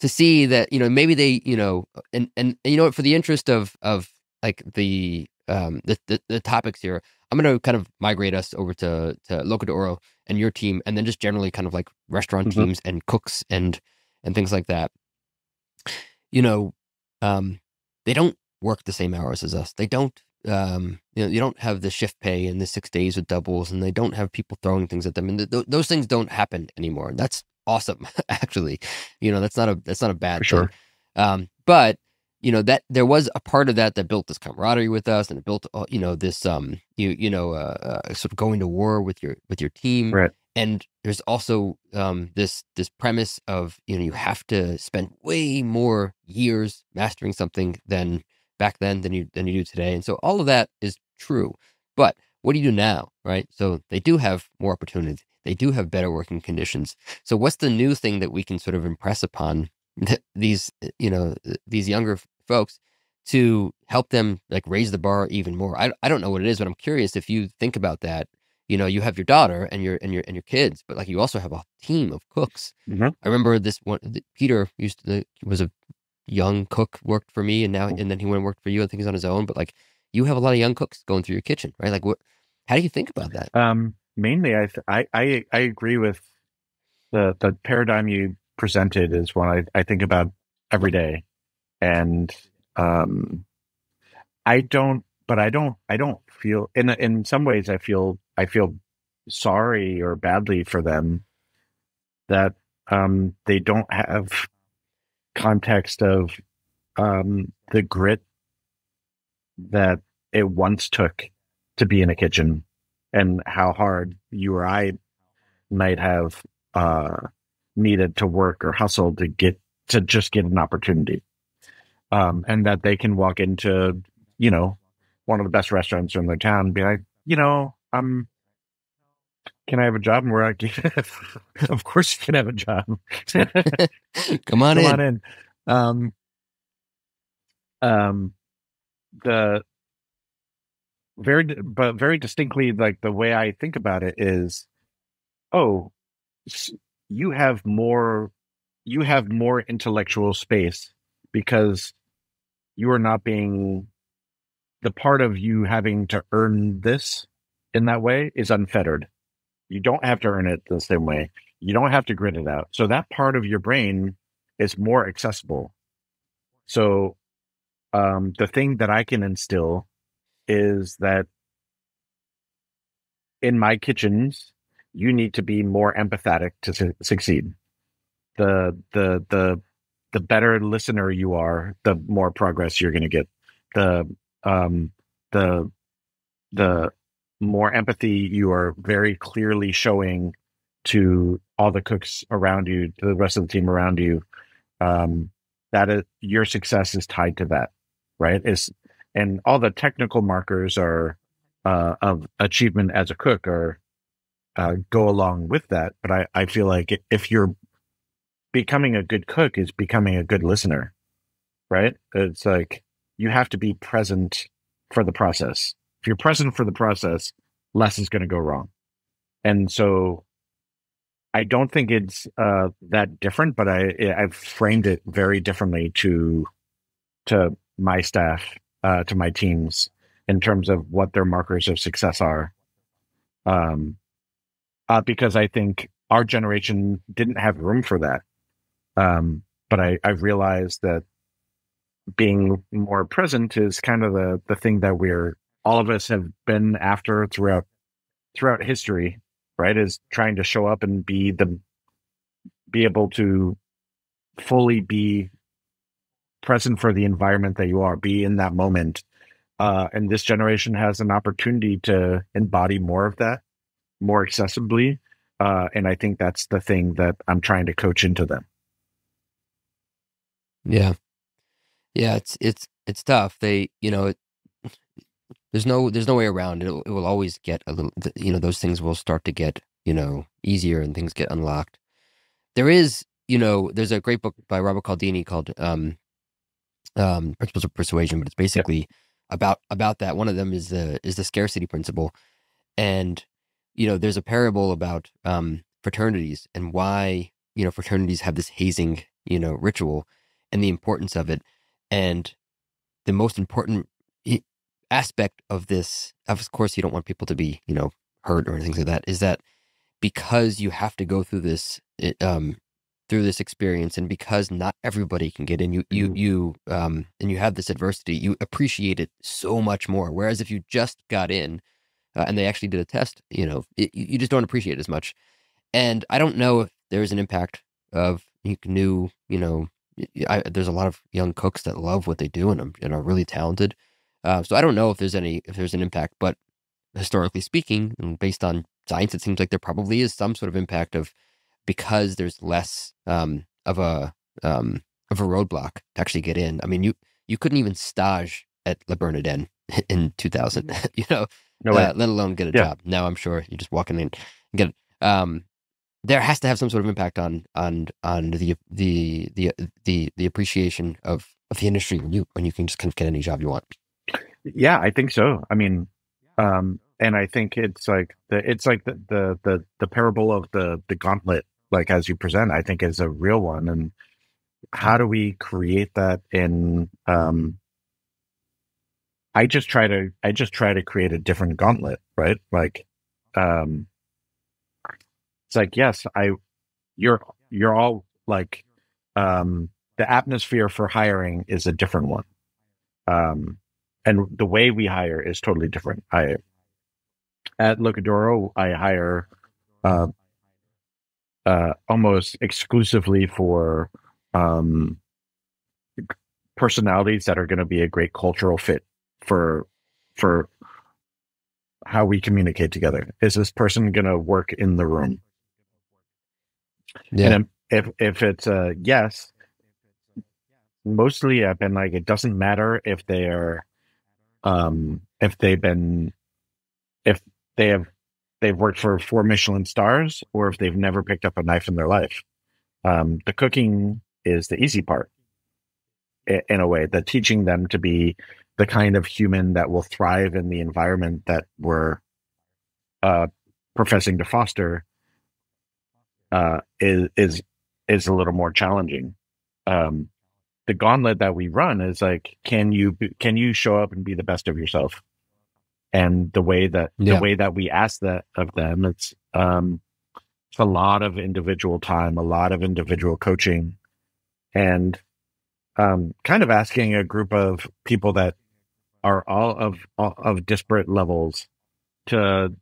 to see that you know maybe they you know and and, and you know what for the interest of of like the um the, the, the topics here, I'm gonna kind of migrate us over to to L'Oca d'Oro and your team, and then just generally kind of like restaurant Mhm. teams and cooks and and things like that. You know, um, they don't work the same hours as us. They don't. Um, you know, you don't have the shift pay and the six days with doubles, and they don't have people throwing things at them, and th- th- those things don't happen anymore. That's awesome, actually. You know, that's not a that's not a bad For sure. thing. Um, but you know that there was a part of that that built this camaraderie with us, and it built uh, you know this um you you know uh, uh, sort of going to war with your with your team, Right. and there's also um this this premise of you know you have to spend way more years mastering something than back then than you than you do today, and so all of that is true. But what do you do now, right? So they do have more opportunity. They do have better working conditions. So what's the new thing that we can sort of impress upon th- these uh, you know these younger folks to help them like raise the bar even more? I I don't know what it is, but I'm curious if you think about that. You know, you have your daughter and your and your and your kids, but like you also have a team of cooks. Mhm. I remember this one. Peter used to was a young cook, worked for me, and now and then he went and worked for you. I think he's on his own. But like, you have a lot of young cooks going through your kitchen, right? Like, what? How do you think about that? Um, mainly, I, th- I I I agree with the the paradigm you presented is one I, I think about every day, and um, I don't, but I don't I don't feel in in some ways I feel I feel sorry or badly for them that um they don't have context of um the grit that it once took to be in a kitchen and how hard you or I might have uh, needed to work or hustle to get to just get an opportunity. Um, and that they can walk into, you know, one of the best restaurants in their town and be like, you know, um, can I have a job? And we're like, of course you can have a job. Come on in. Come in. on in. Um, um, the very, but very distinctly, like the way I think about it is, oh, you have more, you have more intellectual space because you are not being the part of you having to earn this in that way is unfettered. You don't have to earn it the same way. You don't have to grit it out. So that part of your brain is more accessible. So um, the thing that I can instill is that in my kitchens, you need to be more empathetic to su- succeed. The the the the better listener you are, the more progress you're going to get. The um the the more empathy you are very clearly showing to all the cooks around you, to the rest of the team around you, um, that is, your success is tied to that, right? Is and all the technical markers are uh, of achievement as a cook are uh, go along with that. But I, I feel like if you're becoming a good cook, is becoming a good listener, right? It's like you have to be present for the process. If you're present for the process, less is going to go wrong. And so I don't think it's uh, that different, but I I've framed it very differently to to my staff, uh, to my teams in terms of what their markers of success are. Um, uh, because I think our generation didn't have room for that. Um, but I I realized that being more present is kind of the the thing that we're all of us have been after throughout throughout history right? Is trying to show up and be the be able to fully be present for the environment that you are be in that moment. Uh, and this generation has an opportunity to embody more of that more accessibly uh, and i think that's the thing that i'm trying to coach into them Yeah, yeah. It's it's it's tough. They, you know, it, there's no there's no way around it. It will always get a little. You know, those things will start to get you know easier and things get unlocked. There is, you know, there's a great book by Robert Cialdini called um, um, Principles of Persuasion, but it's basically about about that. One of them is the is the scarcity principle, and you know, there's a parable about um, fraternities and why you know fraternities have this hazing you know ritual and the importance of it, and the most important aspect of this, of course, you don't want people to be, you know, hurt or anything like that, is that because you have to go through this, um, through this experience, and because not everybody can get in, you, you, Mhm. you, um, and you have this adversity, you appreciate it so much more. Whereas if you just got in, uh, and they actually did a test, you know, it, you just don't appreciate it as much. And I don't know if there's an impact of new, you know, I, there's a lot of young cooks that love what they do and, are- and are really talented. Uh, so I don't know if there's any if there's an impact, but historically speaking, and based on science, it seems like there probably is some sort of impact of because there's less um, of a um, of a roadblock to actually get in. I mean, you you couldn't even stage at Le Bernardin in 2000, you know, No way. uh, let alone get a Yeah. job. Now I'm sure you're just walking in and get it. Um, there has to have some sort of impact on on on the the the the the appreciation of of the industry when you when you can just kind of get any job you want. Yeah, I think so. I mean, um, and I think it's like the it's like the the the, the parable of the the gauntlet, like as you present, I think is a real one. And how do we create that in? Um, I just try to I just try to create a different gauntlet, right? Like, um, it's like yes, I you're you're all like, um, the atmosphere for hiring is a different one. Um, and the way we hire is totally different. I at L'Oca d'Oro, I hire uh, uh, almost exclusively for um, personalities that are going to be a great cultural fit for for how we communicate together. Is this person going to work in the room? Yeah, And if if it's a yes, mostly I've been like, it doesn't matter if they're, um, if they've been, if they have, they've worked for four Michelin stars, or if they've never picked up a knife in their life. Um, the cooking is the easy part, in a way. The teaching them to be the kind of human that will thrive in the environment that we're uh, professing to foster uh, is is is a little more challenging. Um, the gauntlet that we run is like, can you can you show up and be the best of yourself? And the way that Yeah. the way that we ask that of them, it's um, it's a lot of individual time, a lot of individual coaching, and um, kind of asking a group of people that are all of all of disparate levels to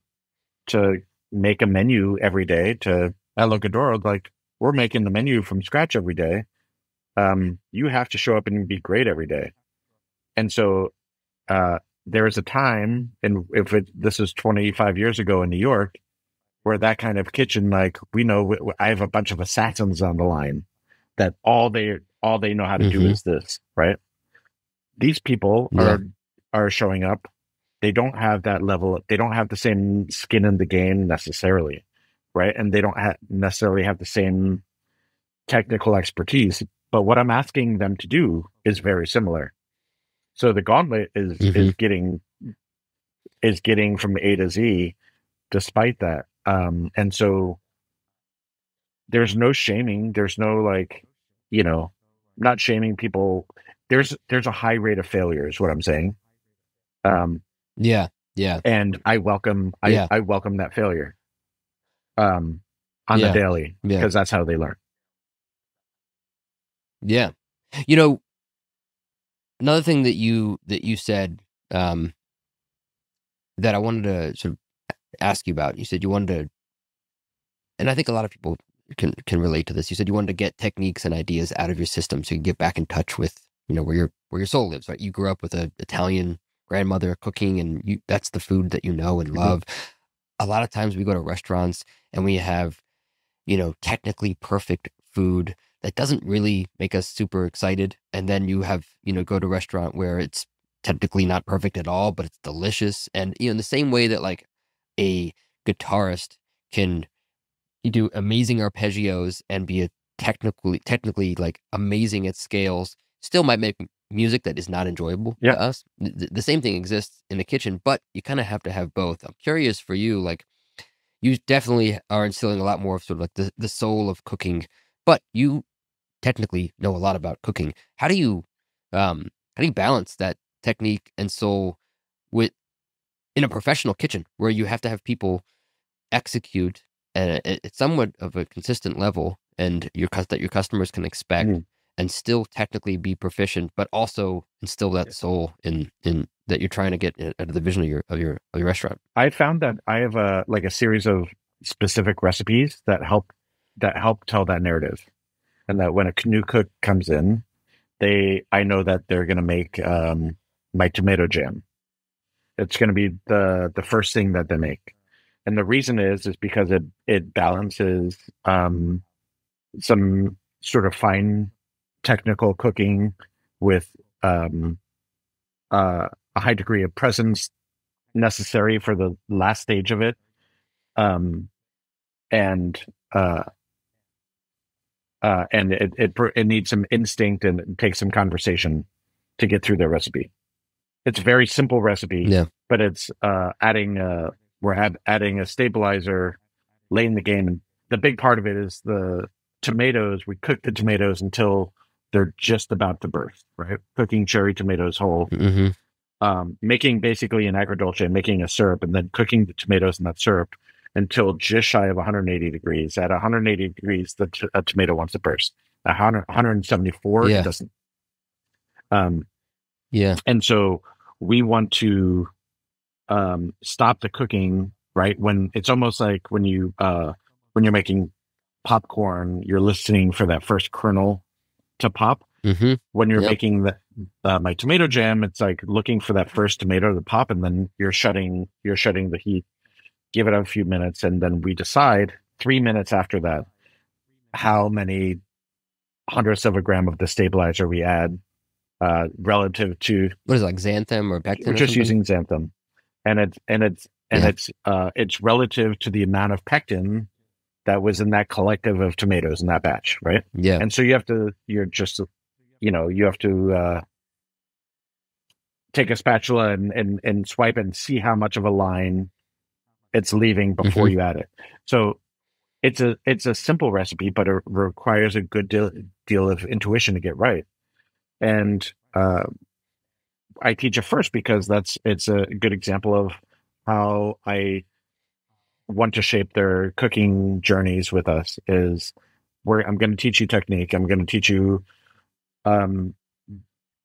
to make a menu every day to at L'Oca d'Oro, like we're making the menu from scratch every day. Um, you have to show up and be great every day. And so uh, there is a time, and if it, this is 25 years ago in New York, where that kind of kitchen, like we know, I have a bunch of assassins on the line that all they all they know how to do Mhm. is this, right? These people Yeah. are are showing up. They don't have that level. They don't have the same skin in the game necessarily, right? And they don't ha- necessarily have the same technical expertise. But what I'm asking them to do is very similar. So the gauntlet is is getting is getting from A to Z, despite that. Um, and so there's no shaming. There's no like, you know, not shaming people. There's there's a high rate of failure, is what I'm saying. Um, yeah, yeah, and I welcome I, Yeah. I welcome that failure. Um, on Yeah. the daily Yeah. because that's how they learn. yeah. You know, another thing that you that you said um, that I wanted to sort of ask you about. You said you wanted to, and I think a lot of people can can relate to this. You said you wanted to get techniques and ideas out of your system so you can get back in touch with you know where your where your soul lives. Right? You grew up with a Italian grandmother cooking, and you that's the food that you know and Mhm. love. A lot of times we go to restaurants and we have you know technically perfect food that doesn't really make us super excited, and then you have you know go to a restaurant where it's technically not perfect at all, but it's delicious. And you know, in the same way that like a guitarist can do amazing arpeggios and be a technically technically like amazing at scales, still might make music that is not enjoyable Yeah. to us. The, the same thing exists in the kitchen, but you kind of have to have both. I'm curious for you, like you definitely are instilling a lot more of sort of like the, the soul of cooking, but you technically know a lot about cooking. How do you um how do you balance that technique and soul with in a professional kitchen where you have to have people execute at, at somewhat of a consistent level and your that your customers can expect mm. And still technically be proficient but also instill that soul in in that you're trying to get out of the vision of your of your of your restaurant. I found that i have a like a series of specific recipes that help that help tell that narrative. And that when a new cook comes in they i know that they're going to make um, my tomato jam. It's going to be the the first thing that they make. And the reason is is because it it balances um, some sort of fine technical cooking with um, uh, a high degree of presence necessary for the last stage of it um, and uh, uh, and it, it it needs some instinct and it takes some conversation to get through their recipe. It's a very simple recipe, yeah. but it's uh, adding uh, we're add, adding a stabilizer late in the game, and the big part of it is the tomatoes. We cook the tomatoes until they're just about to burst, right? Cooking cherry tomatoes whole, mm-hmm. um, making basically an agrodolce, and making a syrup, and then cooking the tomatoes in that syrup until just shy of 180 degrees. At 180 degrees, the t- a tomato wants to burst. At 174, yeah. it doesn't. Um, yeah. And so we want to um, stop the cooking right when it's almost like when you uh, when you're making popcorn, you're listening for that first kernel to pop. Mm-hmm. When you're yep. making the, uh, my tomato jam, it's like looking for that first tomato to pop, and then you're shutting you're shutting the heat. Give it a few minutes, and then we decide three minutes after that how many hundredths of a gram of the stabilizer we add uh, relative to what is it, like xanthan or pectin? We're just using xanthan, and it's and it's and yeah. it's uh, it's relative to the amount of pectin that was in that collective of tomatoes in that batch, right? Yeah. And so you have to, you're just, you know, you have to uh, take a spatula and, and and swipe and see how much of a line it's leaving before mm-hmm. you add it. So it's a it's a simple recipe, but it requires a good deal, deal of intuition to get right. And uh, I teach it first because that's it's a good example of how I want to shape their cooking journeys with us is where I'm going to teach you technique. I'm going to teach you um,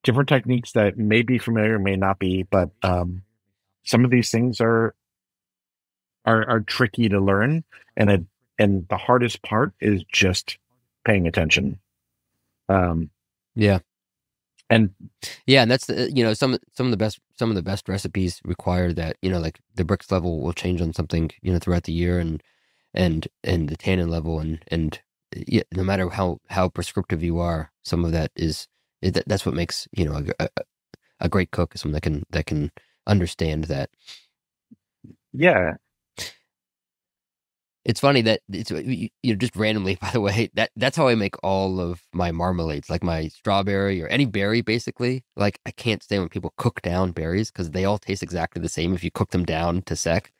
different techniques that may be familiar, may not be, but um, some of these things are are are tricky to learn, and it and the hardest part is just paying attention. Um, yeah, and yeah, and that's the, uh, you know some some of the best some of the best recipes require that you know like the Brix level will change on something you know throughout the year and and and the tannin level and and uh, yeah, no matter how how prescriptive you are, some of that is eh, that, that's what makes you know a, a, a great cook is someone that can that can understand that. Yeah, it's funny that it's uh, you know just randomly by the way that that's how I make all of my marmalades like my strawberry or any berry basically. Like I can't stand when people cook down berries because they all taste exactly the same if you cook them down to sec.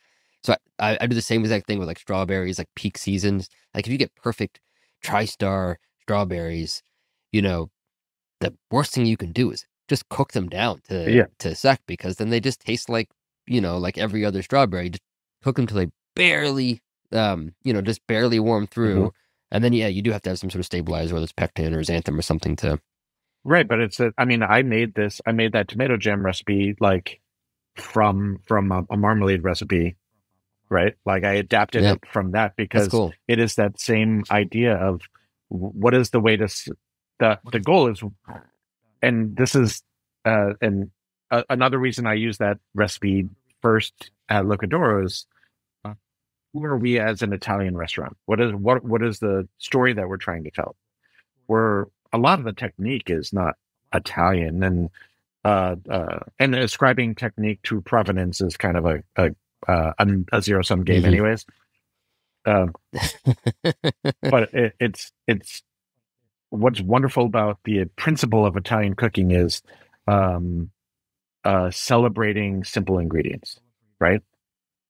So I, I do the same exact thing with like strawberries like peak seasons. Like if you get perfect TriStar strawberries you know the worst thing you can do is just cook them down to yeah. to sec because then they just taste like you know like every other strawberry. Just cook them till they barely um, you know, just barely warm through. Mm-hmm. And then, yeah, you do have to have some sort of stabilizer, whether it's pectin or xanthan or something to. Right, but it's a. I mean, I made this. I made that tomato jam recipe like from from a, a marmalade recipe, right? Like I adapted it from that because cool. it is that same idea of what is the way to the the goal is, and this is uh and uh, another reason I use that recipe first at L'Oca d'Oro's who are we as an Italian restaurant? What is what what is the story that we're trying to tell? Where a lot of the technique is not Italian and uh, uh, and ascribing technique to provenance is kind of a a, uh, a zero sum game, mm-hmm. anyways. Um, but it, it's it's what's wonderful about the principle of Italian cooking is um, uh, celebrating simple ingredients, right?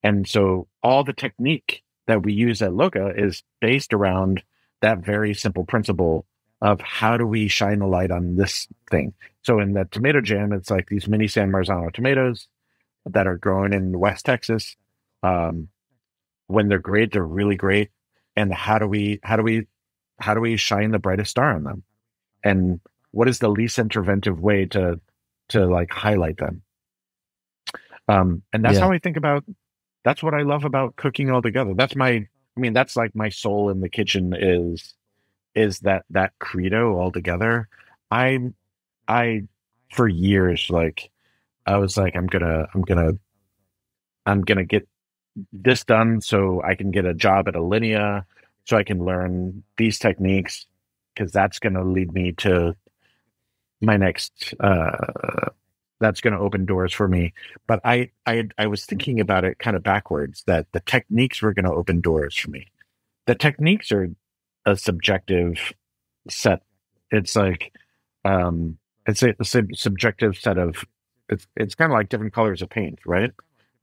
And so all the technique that we use at L'Oca is based around that very simple principle of how do we shine the light on this thing. So in the tomato jam, it's like these mini San Marzano tomatoes that are grown in West Texas. Um, when they're great, they're really great. And how do we how do we how do we shine the brightest star on them? And what is the least interventive way to to like highlight them? Um, and that's Yeah. how I think about. That's what I love about cooking altogether. That's my. I mean, that's like my soul in the kitchen is is that that credo altogether. I I for years like I was like I'm gonna I'm gonna I'm gonna get this done so I can get a job at Alinea so I can learn these techniques because that's gonna lead me to my next uh that's going to open doors for me. But I, I i was thinking about it kind of backwards that the techniques were going to open doors for me. The techniques are a subjective set. It's like um it's a, a sub- subjective set of it's it's kind of like different colors of paint right?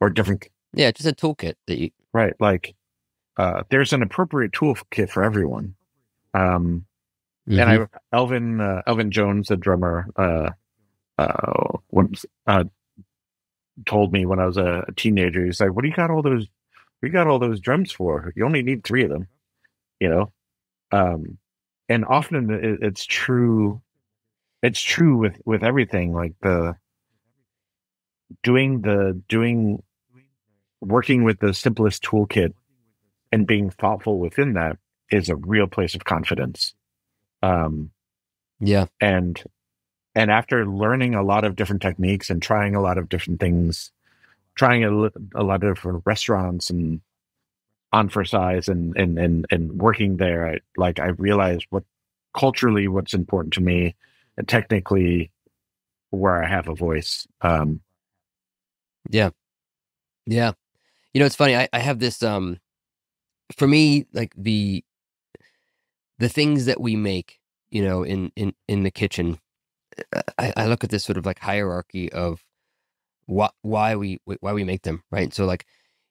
Or different Yeah, just a toolkit that you. right like uh there's an appropriate toolkit for everyone. Um Mhm. and I Elvin uh, Elvin Jones, the drummer, uh, uh, once uh, told me when I was a, a teenager, he's like, "What do you got all those? What you got all those drums for? You only need three of them, you know." Um, and often it, it's true. It's true with with everything, like the doing the doing working with the simplest toolkit and being thoughtful within that is a real place of confidence. Um, yeah, and and after learning a lot of different techniques and trying a lot of different things trying a, a lot of different restaurants and on for size and and and, and working there I, like i realized what culturally what's important to me and technically where i have a voice um yeah, yeah. You know, it's funny. I, I have this. Um, for me, like the the things that we make, you know, in in in the kitchen, I, I look at this sort of like hierarchy of why why we why we make them, right? So like,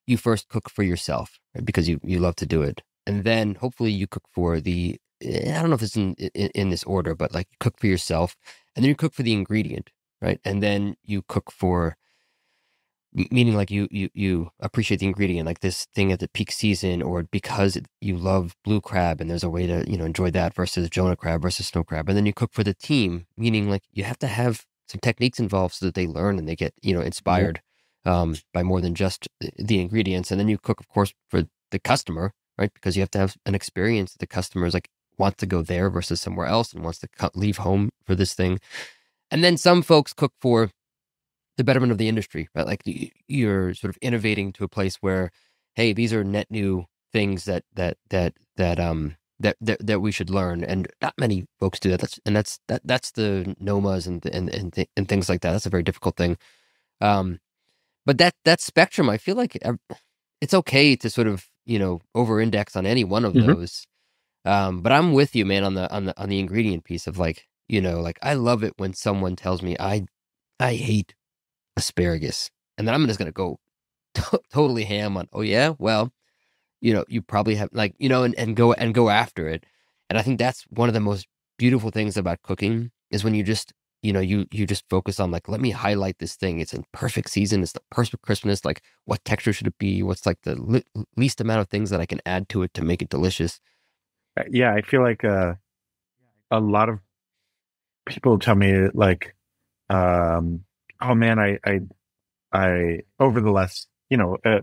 you first cook for yourself right? because you you love to do it, and then hopefully you cook for the. eh, I don't know if it's in, in in this order, but like cook for yourself, and then you cook for the ingredient, right? And then you cook for meaning like you you you appreciate the ingredient like this thing at the peak season or because you love blue crab and there's a way to you know enjoy that versus jonah crab versus snow crab and then you cook for the team meaning like you have to have some techniques involved so that they learn and they get you know inspired um, by more than just the- ingredients and then you cook of course for the customer right because you have to have an experience that the customers like want to go there versus somewhere else and wants to leave home for this thing and then some folks cook for the betterment of the industry, right? Like you're sort of innovating to a place where, hey, these are net new things that that that that um that that, that we should learn, and not many folks do that. That's and that's that that's the nomas and and and, th- and things like that. That's a very difficult thing. Um, but that that spectrum, I feel like it's okay to sort of you know over index on any one of Mhm. those. Um, but I'm with you, man, on the on the on the ingredient piece of like you know like I love it when someone tells me I I hate asparagus, and then I'm just gonna go to- totally ham on. Oh yeah, well, you know, you probably have like you know, and, and go and go after it. And I think that's one of the most beautiful things about cooking is when you just you know you you just focus on like let me highlight this thing. It's in perfect season. It's the perfect crispness. Like what texture should it be? What's like the least amount of things that I can add to it to make it delicious? Uh, yeah i feel like uh a lot of people tell me like um oh man i i i over the last you know uh,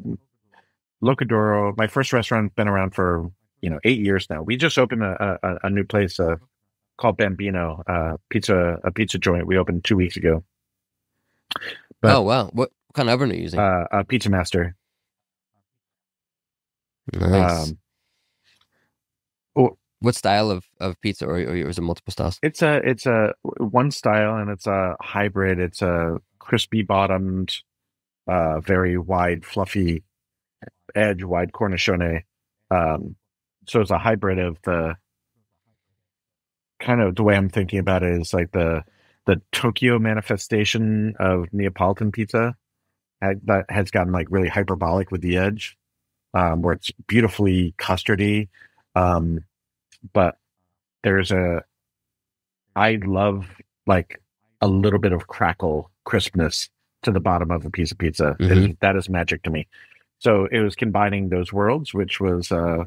L'Oca d'Oro my first restaurant's been around for you know eight years now we just opened a a, a new place uh called bambino uh pizza a pizza joint we opened two weeks ago But- oh wow, what, kind of oven are you using? uh a pizza master nice. um what style of, of pizza, or, or is it multiple styles? It's a it's a one style and it's a hybrid. It's a crispy bottomed, uh, very wide, fluffy edge, wide cornicione. Um, so it's a hybrid of the kind of the way I'm thinking about it is like the the Tokyo manifestation of Neapolitan pizza that has gotten like really hyperbolic with the edge, um, where it's beautifully custardy, um, but there's a I love like a little bit of crackle crispness to the bottom of a piece of pizza. Mhm. Is- that is magic to me. So it was combining those worlds, which was uh,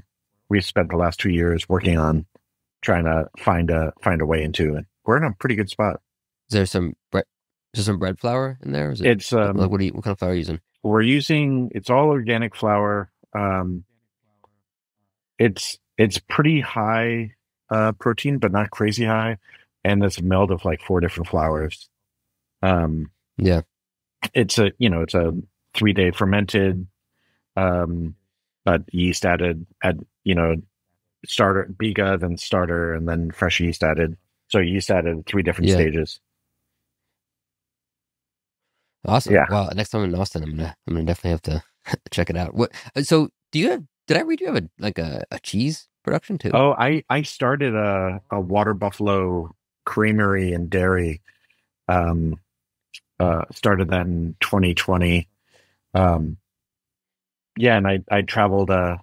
we spent the last two years working on trying to find a find a way into, and we're in a pretty good spot. Is there some bread? Is there some bread flour in there? Is it It's um, like what do you what kind of flour are you using? we're using it's all organic flour. Um, it's it's pretty high uh, protein, but not crazy high, and it's a meld of like four different flours. Um, Yeah. it's a you know it's a three day fermented, um, but yeast added at you know starter biga then starter and then fresh yeast added. So yeast added three different Yeah. stages. Awesome. Yeah. Wow. Next time in Austin, I'm gonna I'm gonna definitely have to check it out. What? uh, So do you have? Did I read you have a like a, a cheese production too? Oh, I I started a a water buffalo creamery and dairy. Um, uh, started that in 2020. Um, yeah, and I I traveled. Uh,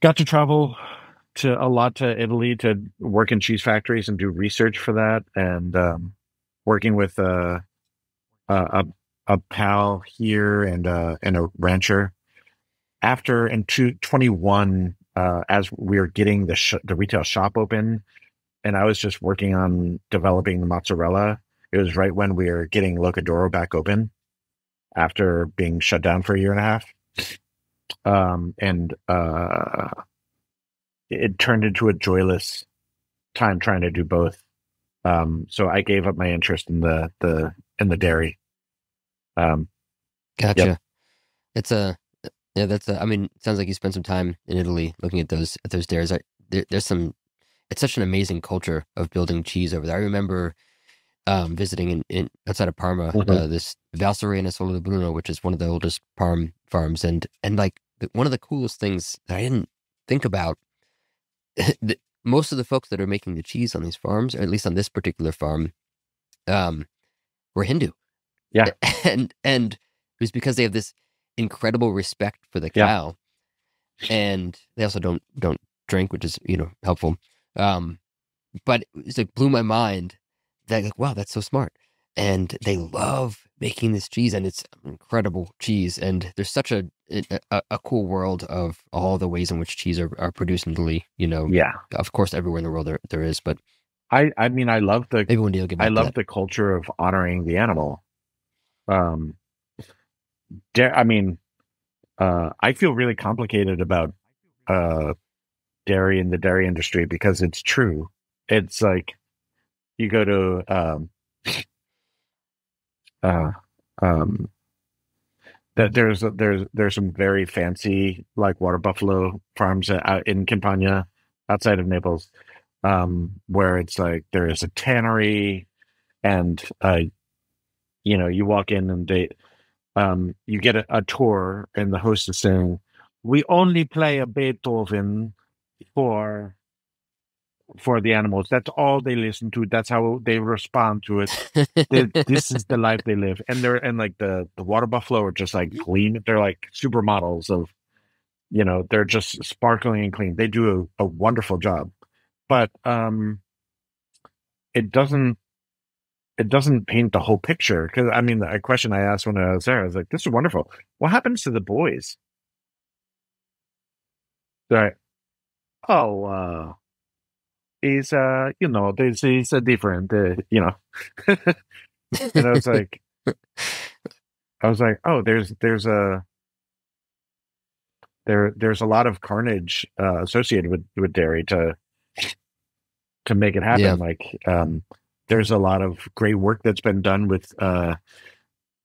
got to travel to a lot to Italy to work in cheese factories and do research for that, and um, working with uh, a a pal here and uh and a rancher. After in two, 21, uh, as we were getting the sh- the retail shop open, and I was just working on developing the mozzarella. It was right when we were getting L'Oca d'Oro back open after being shut down for a year and a half. Um, and uh, it turned into a joyless time trying to do both. Um, so I gave up my interest in the the in the dairy. Um, Gotcha. It's a yeah. That's a, I mean, sounds like you spent some time in Italy looking at those at those dairies. I, there, there's some. It's such an amazing culture of building cheese over there. I remember um, visiting in, in outside of Parma, Mhm. uh, this Valserena Solo di Bruno, which is one of the oldest Parm farms, and and like the, one of the coolest things that I didn't think about. the, most of the folks that are making the cheese on these farms, or at least on this particular farm, um, were Hindu. Yeah. and and it was because they have this incredible respect for the Yeah. cow, and they also don't don't drink, which is you know helpful. Um, but it's like blew my mind that like wow, that's so smart, and they love making this cheese, and it's incredible cheese, and there's such a a, a cool world of all the ways in which cheese are, are produced in Italy. You know, yeah, of course, everywhere in the world there, there is, but I I mean I love the maybe one day you'll get I love the culture of honoring the animal. Um, da- I mean, uh, I feel really complicated about uh, dairy and the dairy industry because it's true. It's like you go to um, uh, um, that there's there's there's some very fancy like water buffalo farms out in Campania outside of Naples um, where it's like there is a tannery and uh, you know you walk in and they um, you get a, a tour and the host is saying we only play a beethoven for for the animals. That's all they listen to. That's how they respond to it. They, this is the life they live. And they're and like the the water buffalo are just like clean. They're like supermodels of you know they're just sparkling and clean. They do a, a wonderful job. But um it doesn't it doesn't paint the whole picture because i mean a question i asked when i was there i was like this is wonderful. What happens to the boys? They're oh uh he's uh you know this is a different uh, you know. And i was like i was like oh there's there's a there there's a lot of carnage uh, associated with with dairy to to make it happen Yeah. like um there's a lot of great work that's been done with uh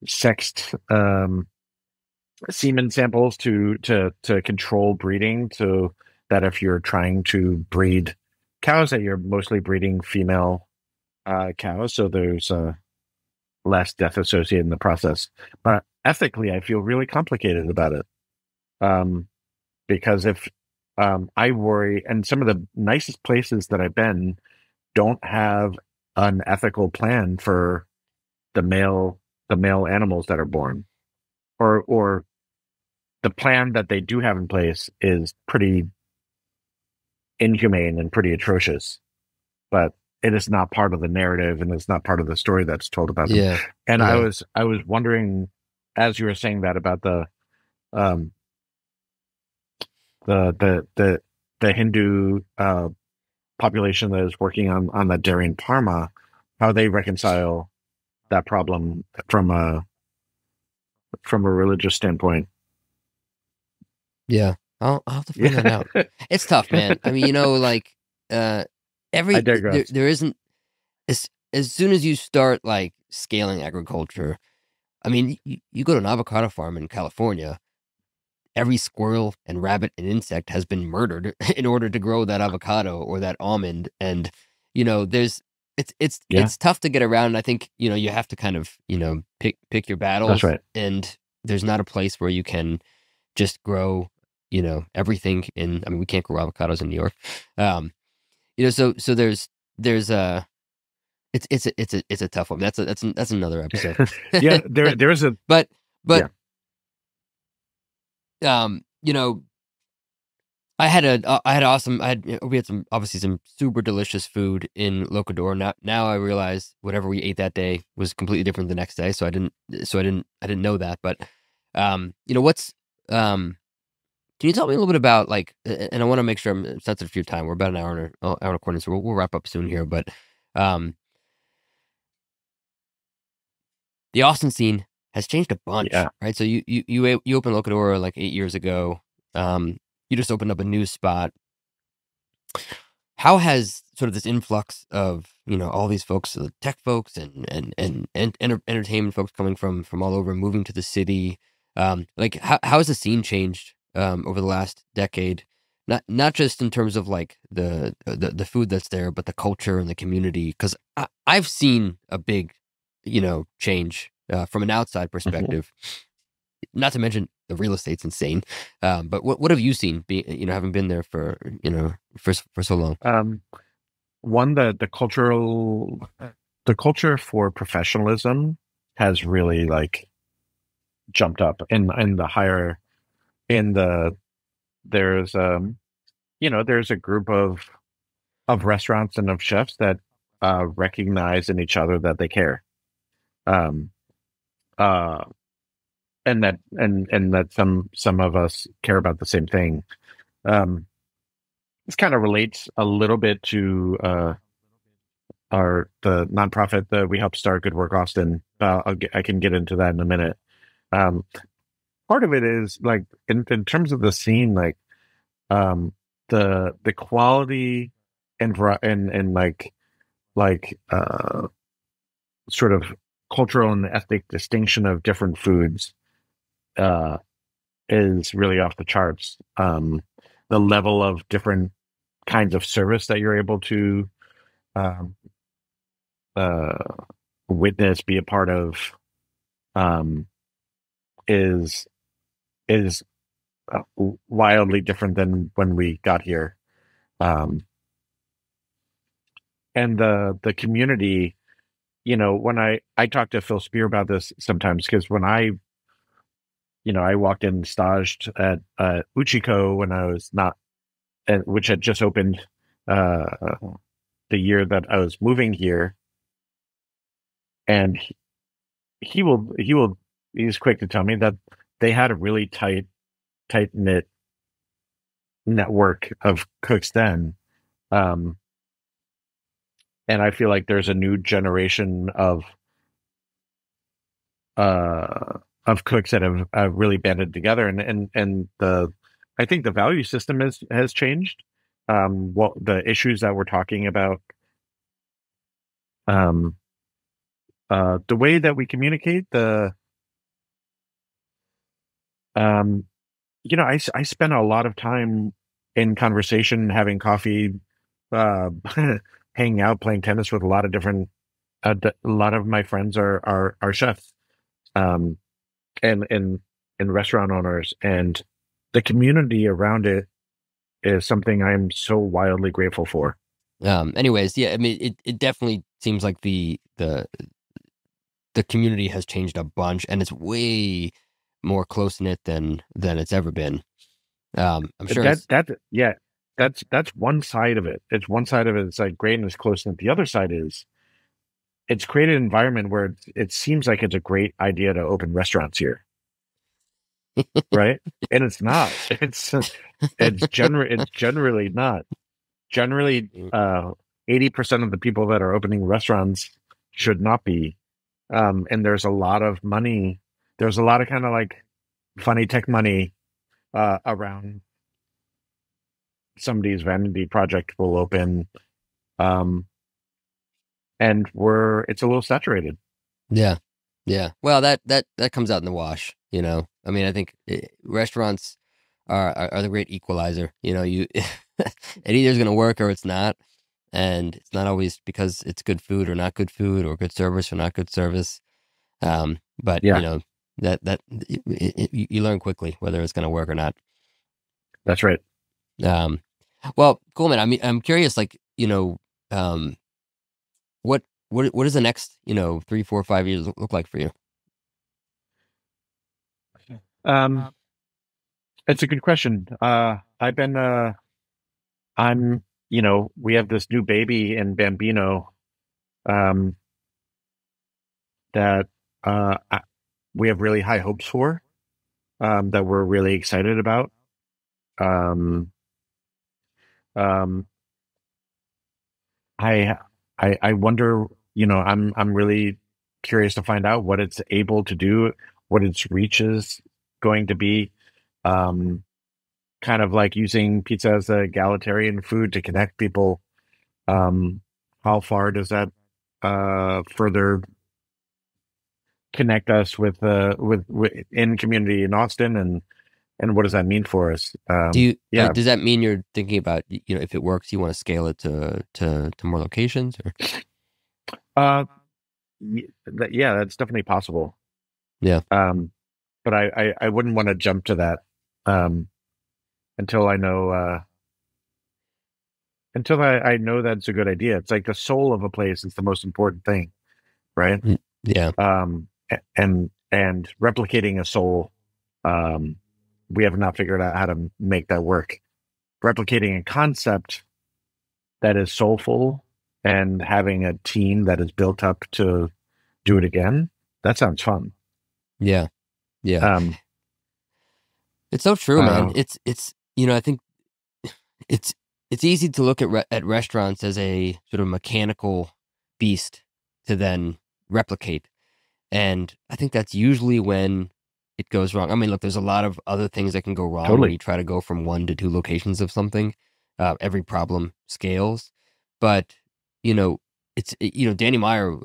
sexed um semen samples to to to control breeding so that if you're trying to breed cows that you're mostly breeding female uh cows so there's uh less death associated in the process. But ethically i feel really complicated about it um because if um i worry and some of the nicest places that i've been don't have an ethical plan for the male the male animals that are born or or the plan that they do have in place is pretty inhumane and pretty atrocious but it is not part of the narrative and it's not part of the story that's told about them. Yeah. And I was I was wondering as you were saying that about the um the the the the Hindu uh population that is working on on the dairy in Parma, how they reconcile that problem from a from a religious standpoint. Yeah. I'll, I'll have to find that out. It's tough, man. I mean, you know, like uh every there, there isn't as as soon as you start like scaling agriculture, I mean, you, you go to an avocado farm in California, every squirrel and rabbit and insect has been murdered in order to grow that avocado or that almond and you know, there's it's it's Yeah. it's tough to get around. I think, you know, you have to kind of, you know, pick pick your battles That's right. and there's not a place where you can just grow you know everything in i mean we can't grow avocados in new york um you know so so there's there's a it's it's a it's a it's a tough one that's a that's a, that's another episode yeah, there there is a but but um you know i had a uh, had awesome i had we had some obviously some super delicious food in L'Oca d'Oro. Now now i realize whatever we ate that day was completely different the next day so i didn't so i didn't i didn't know that but um you know what's um can you tell me a little bit about like and i want to make sure i'm sensitive to your time we're about an hour and a, hour and a quarter so we'll, we'll wrap up soon here but um the austin scene has changed a bunch Yeah. right? So you you you, you opened Locadora like eight years ago. Um you just opened up a new spot. How has sort of this influx of you know all these folks the tech folks and and and, and enter- entertainment folks coming from from all over moving to the city um like how, how has the scene changed um over the last decade? Not not just in terms of like the the, the food that's there but the culture and the community because i've seen a big you know change uh, from an outside perspective not to mention the real estate's insane um but what what have you seen be you know having been there for you know for for so long? Um one the the cultural the culture for professionalism has really like jumped up in in the higher in the there's um you know there's a group of of restaurants and of chefs that uh recognize in each other that they care. Um uh and that and and that some some of us care about the same thing. Um this kind of relates a little bit to uh our the nonprofit that we helped start good work austin. Uh, get, i can get into that in a minute. Um part of it is like in, in terms of the scene like um the the quality and and and like like uh sort of cultural and ethnic distinction of different foods uh is really off the charts. Um the level of different kinds of service that you're able to um uh witness be a part of um is is uh, wildly different than when we got here. Um and the the community you know when i i talk to Phil Speer about this sometimes because when i you know i walked in staged at uh uchiko when i was not and which had just opened uh the year that i was moving here. And he, he will he will he's quick to tell me that they had a really tight tight knit network of cooks then. Um and i feel like there's a new generation of uh of cooks that have uh, really banded together and and and the i think the value system has has changed. Um what the issues that we're talking about um uh the way that we communicate the um you know I I spend a lot of time in conversation having coffee uh hanging out playing tennis with a lot of different a lot of my friends are are are chefs um and and and restaurant owners and the community around it is something i'm so wildly grateful for. Um anyways yeah i mean it, it definitely seems like the the the community has changed a bunch and it's way more close knit than than it's ever been. Um i'm sure that that yeah that's that's one side of it. It's one side of it. It's like great and it's close, and the other side is it's created an environment where it, it seems like it's a great idea to open restaurants here, right? and it's not. It's it's generally it's generally not. Generally, uh, eighty percent of the people that are opening restaurants should not be. Um, and there's a lot of money. There's a lot of kind of like funny tech money uh, around somebody's vanity project will open um and we're it's a little saturated Yeah. Yeah. Well, that that that comes out in the wash, you know. I mean, I think eh, restaurants are are, are the great equalizer. You know, you it either is going to work or it's not, and it's not always because it's good food or not good food or good service or not good service. Um, but Yeah. you know that that it, it, you you learn quickly whether it's going to work or not. that's right Um, well, cool, man. I mean, I'm curious, like, you know, um, what what what does the next, you know, three, four, five years look, like for you? um it's a good question uh i've been uh i'm you know we have this new baby in bambino um that uh I, we have really high hopes for um that we're really excited about um um I I I wonder, you know, I'm I'm really curious to find out what it's able to do, what its reach is going to be. Um kind of like using pizza as a egalitarian food to connect people. Um how far does that uh further connect us with uh with, with in community in Austin and and what does that mean for us? Um Do you, yeah. does that mean you're thinking about, you know, if it works, you want to scale it to to to more locations or? Uh, yeah, that's definitely possible. Yeah. Um, but I, I, I wouldn't want to jump to that, um, until I know, uh, until I, I know that's a good idea. It's like the soul of a place is the most important thing, right? Yeah, Um, and, and replicating a soul, um, we have not figured out how to make that work. Replicating a concept that is soulful and having a team that is built up to do it again, that sounds fun. yeah, yeah. Um, It's so true, man. Uh, It's it's you know I think it's it's easy to look at re- at restaurants as a sort of mechanical beast to then replicate, and I think that's usually when it goes wrong. I mean, look, there's a lot of other things that can go wrong when you try to go from one to two locations of something. Uh, every problem scales, but you know it's you know Danny Meyer.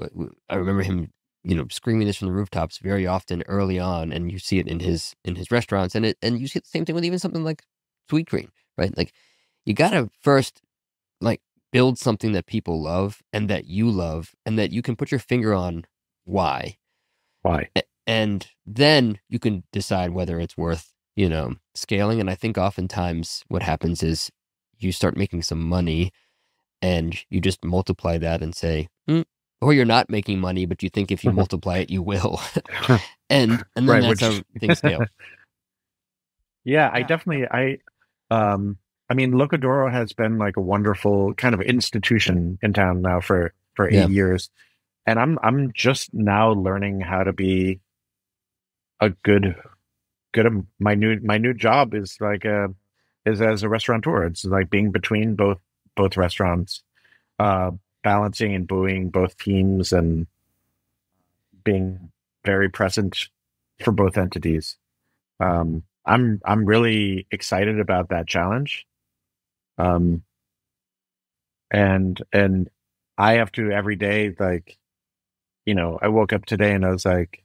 I remember him you know screaming this from the rooftops very often early on and you see it in his in his restaurants and it and you see the same thing with even something like Sweetgreen right like you gotta first like build something that people love and that you love and that you can put your finger on why why? A- and then you can decide whether it's worth you know scaling and i think oftentimes what happens is you start making some money and you just multiply that and say hmm, or you're not making money but you think if you multiply it you will. And and then Right, that's which- how things scale. Yeah, I definitely, I, um, I mean, L'Oca d'Oro has been like a wonderful kind of institution in town now for for eight Yeah. years, and I'm I'm just now learning how to be a good good. My new my new job is like a is as a restaurateur. It's like being between both both restaurants, uh, balancing and buoying both teams and being very present for both entities. Um, I'm I'm really excited about that challenge. Um, and and I have to every day like, you know, I woke up today and I was like,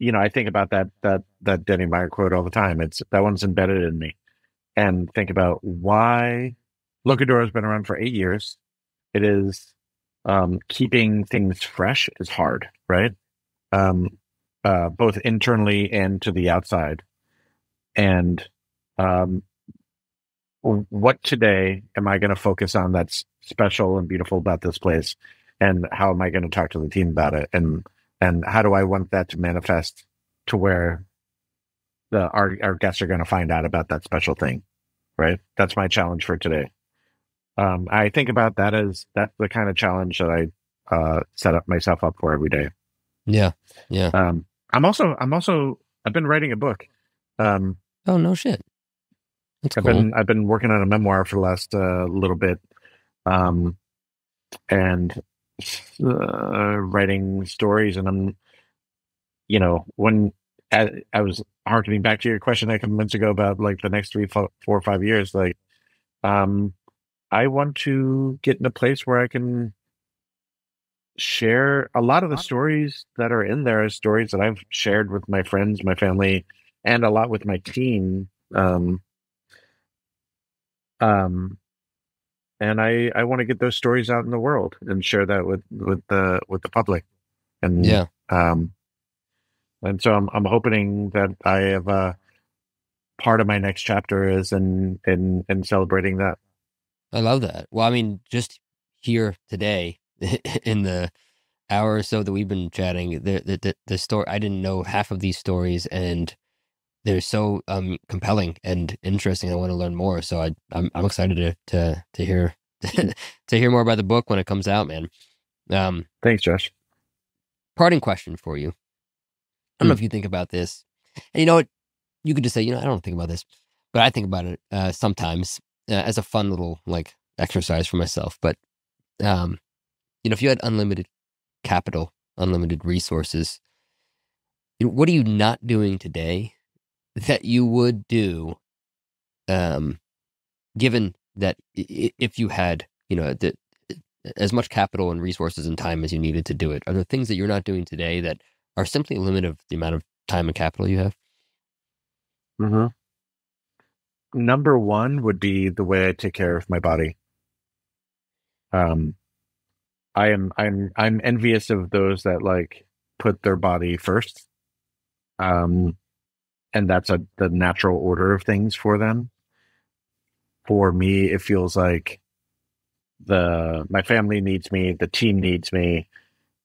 you know, I think about that that that Danny Meyer quote all the time. It's that one's embedded in me, and think about why L'Oca d'Oro has been around for eight years. It is um, keeping things fresh is hard, right? Um, uh, both internally and to the outside. And um, what today am I going to focus on that's special and beautiful about this place? And how am I going to talk to the team about it? And and how do I want that to manifest to where the our our guests are going to find out about that special thing? Right. That's my challenge for today. um, I think about that as that's the kind of challenge that I uh, set up myself up for every day. Yeah, yeah. Um, I'm also I'm also I've been writing a book. Um, oh no shit. That's I've cool. been I've been working on a memoir for the last uh, little bit, um, and uh, writing stories. And I'm, you know, when I, I, was harkening back to your question like a couple minutes ago about like the next three, four, four or five years, like, um, I want to get in a place where I can share a lot of the stories that are in there as stories that I've shared with my friends, my family, and a lot with my team. Um, um, and I I want to get those stories out in the world and share that with with the with the public. And yeah, um, and so I'm I'm hoping that I have a part of my next chapter is in in in celebrating that. I love that. Well, I mean, just here today in the hour or so that we've been chatting, the the the, the story I didn't know half of these stories and they're so um compelling and interesting. I want to learn more. So I I'm I'm excited to to to hear to hear more about the book when it comes out, man. Um thanks, Josh. Parting question for you. I don't know hmm. if you think about this. And you know what? You could just say, you know, I don't think about this, but I think about it uh, sometimes uh, as a fun little like exercise for myself. But um, you know, if you had unlimited capital, unlimited resources, you know, what are you not doing today that you would do, um, given that if you had, you know, the, as much capital and resources and time as you needed to do it? Are there things that you're not doing today that are simply a limit of the amount of time and capital you have? hmm Number one would be the way I take care of my body. Um, I am I'm I'm envious of those that like put their body first. Um, and that's a the natural order of things for them. For me, it feels like the my family needs me, the team needs me,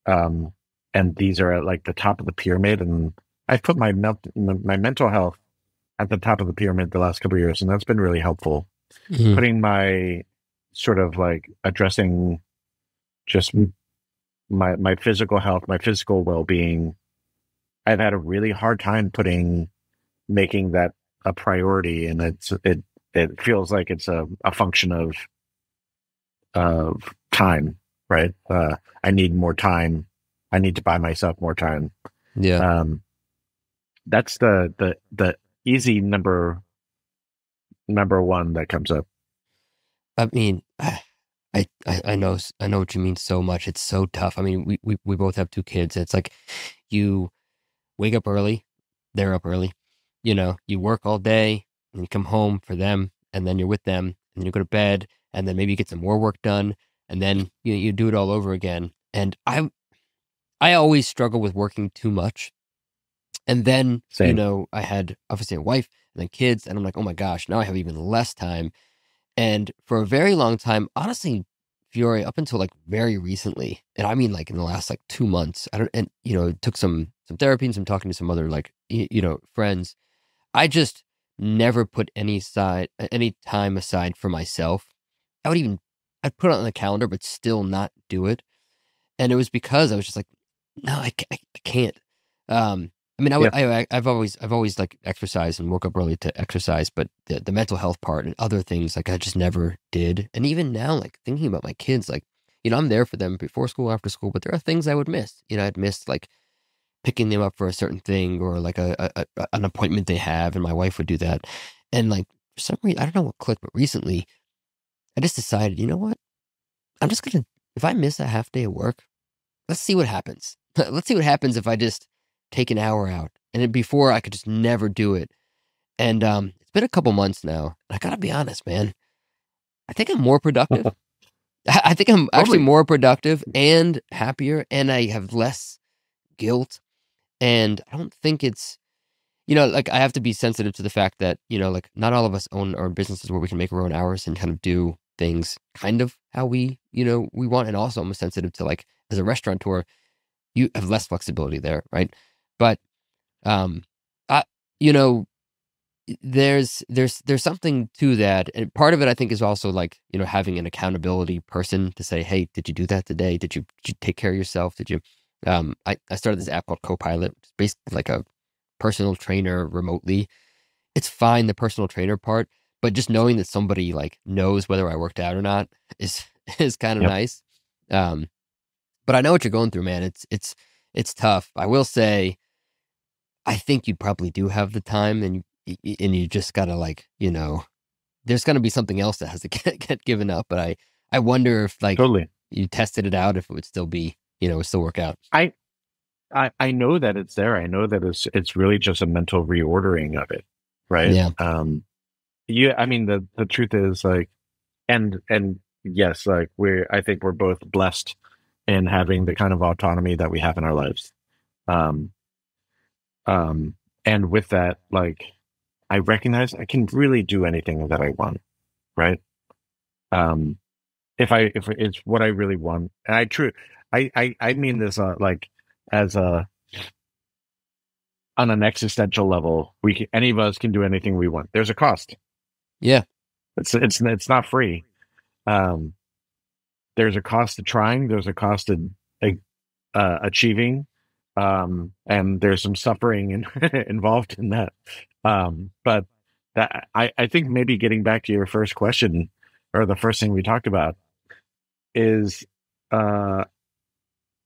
um, and these are at like the top of the pyramid. And I've put my my mental health at the top of the pyramid the last couple years, and that's been really helpful. Mm-hmm. Putting my sort of like addressing just my my physical health, my physical well being. I've had a really hard time putting making that a priority and it's it it feels like it's a, a function of of time right? Uh i need more time. I need to buy myself more time. Yeah. Um that's the the the easy number number one that comes up. I mean I, I i know i know what you mean so much. It's so tough. I mean we we, we both have two kids. It's like you wake up early they're up early you know, you work all day and you come home for them and then you're with them and then you go to bed and then maybe you get some more work done and then you you do it all over again. And I I always struggle with working too much. And then, Same. you know, I had obviously a wife and then kids and I'm like, "Oh my gosh, now I have even less time." And for a very long time, honestly, Fiore up until like very recently, and I mean like in the last like 2 months. I don't and you know, took some some therapy and some talking to some other like you know, friends I just never put any side any time aside for myself. I would even I'd put it on the calendar, but still not do it. And it was because I was just like, no, I, I, I can't. Um, I mean, I, yeah. I, have always, I've always like exercised and woke up early to exercise, but the, the mental health part and other things, like I just never did. And even now, like thinking about my kids, like, you know, I'm there for them before school, after school, but there are things I would miss. You know, I'd miss like picking them up for a certain thing or like a, a, a, an appointment they have, and my wife would do that. And like for some reason, I don't know what clicked, but recently, I just decided, you know what? I'm just gonna if I miss a half day of work, let's see what happens. let's see what happens if I just take an hour out. And before I could just never do it. And um, it's been a couple months now. I gotta be honest, man. I think I'm more productive. I think I'm actually more productive and happier, and I have less guilt and I don't think it's, you know, like I have to be sensitive to the fact that, you know, like not all of us own our businesses where we can make our own hours and kind of do things kind of how we, you know, we want. And also I'm sensitive to like as a restaurateur, you have less flexibility there, right? But um I you know, there's there's there's something to that and part of it i think is also like you know having an accountability person to say hey did you do that today did you, did you take care of yourself did you um I, I started this app called copilot it's basically like a personal trainer remotely it's fine the personal trainer part but just knowing that somebody like knows whether i worked out or not is is kind of yep. nice um but i know what you're going through man it's it's it's tough i will say I think you probably do have the time, and you, and you just gotta like you know, there's gonna be something else that has to get, get given up. But I I wonder if like totally you tested it out, if it would still be you know, it's still work out. I I I know that it's there. I know that it's it's really just a mental reordering of it, right? Yeah. Um. Yeah. I mean, the the truth is like, and and yes, like we're I think we're both blessed in having the kind of autonomy that we have in our lives. Um, um, and with that, like, I recognize I can really do anything that I want, right? Um, if I if it's what I really want, and I true, I I I mean this uh, like as a on an existential level, we can, any of us can do anything we want. There's a cost. Yeah, it's it's it's not free. Um, there's a cost to trying. There's a cost to uh, achieving um, and there's some suffering in, involved in that. Um, but that I, I think maybe getting back to your first question or the first thing we talked about is uh,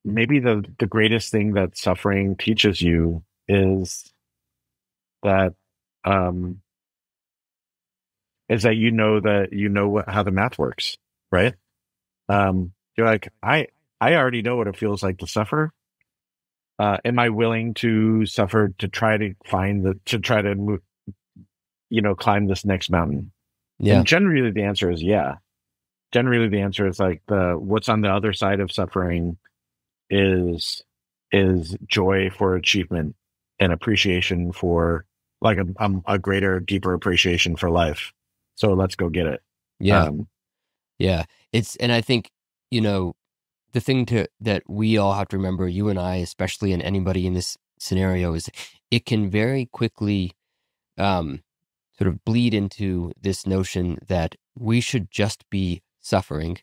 maybe the the greatest thing that suffering teaches you is that um, is that you know that you know what, how the math works, right? Um, you're like I I already know what it feels like to suffer uh, am I willing to suffer to try to find the to try to move, you know climb this next mountain? Yeah. And generally, the answer is yeah. Generally, the answer is like the what's on the other side of suffering is is joy for achievement and appreciation for like a, um, a greater, deeper appreciation for life. So let's go get it. Yeah. Um, yeah. It's, and I think, you know, the thing to that we all have to remember, you and I, especially, and anybody in this scenario, is it can very quickly um, sort of bleed into this notion that we should just be suffering,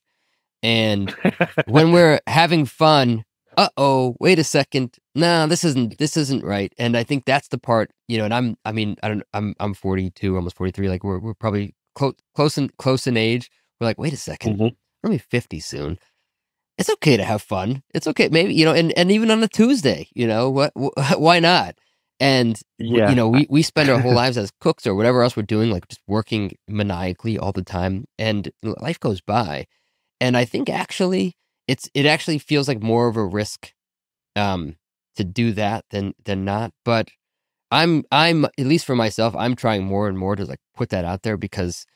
and when we're having fun, uh oh, wait a second, no, this isn't this isn't right. And I think that's the part, you know. And I'm, I mean, I don't, I'm, I'm 42, almost 43. Like we're we're probably close, close in close in age. We're like, wait a 2nd mm-hmm. we're gonna be 50 soon it's okay to have fun. It's okay, maybe you know, and and even on a Tuesday, you know, what why not? And yeah. you know, we we spend our whole lives as cooks or whatever else we're doing, like just working maniacally all the time, and life goes by. And I think actually, it's it actually feels like more of a risk, um, to do that than than not. But I'm I'm at least for myself, I'm trying more and more to like put that out there because,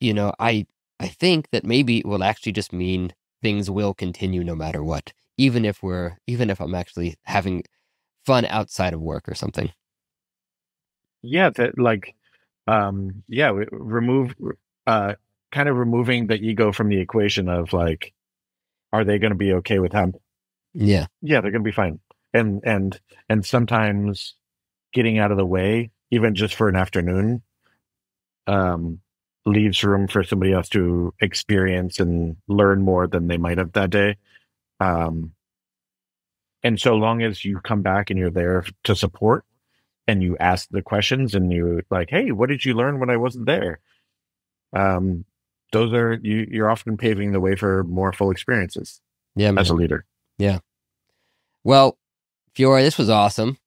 you know, I I think that maybe it will actually just mean things will continue no matter what, even if we're even if I'm actually having fun outside of work or something. Yeah, that like um yeah, remove uh kind of removing the ego from the equation of like are they going to be okay with him? Yeah. Yeah, they're going to be fine. And and and sometimes getting out of the way even just for an afternoon um leaves room for somebody else to experience and learn more than they might have that day. Um, and so long as you come back and you're there to support and you ask the questions and you're like, Hey, what did you learn when I wasn't there? Um, those are, you, you're often paving the way for more full experiences. Yeah. Man. As a leader. Yeah. Well, Fiore, this was awesome.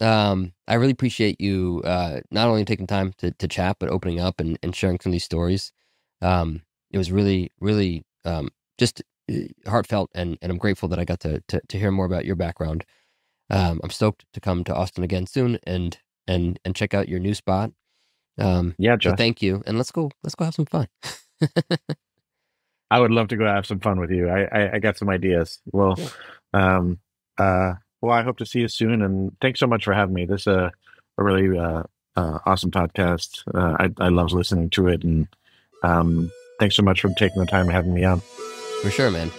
Um, I really appreciate you uh, not only taking time to, to chat, but opening up and, and sharing some of these stories. Um, it was really, really um, just uh, heartfelt, and, and I'm grateful that I got to, to, to hear more about your background. Um, I'm stoked to come to Austin again soon and and and check out your new spot. Um, yeah, Josh. thank you, and let's go let's go have some fun. I would love to go have some fun with you. I I, I got some ideas. Well, um, uh, well, I hope to see you soon, and thanks so much for having me. This is a, a really uh, uh, awesome podcast. Uh, I, I love listening to it, and um, thanks so much for taking the time and having me on. For sure, man.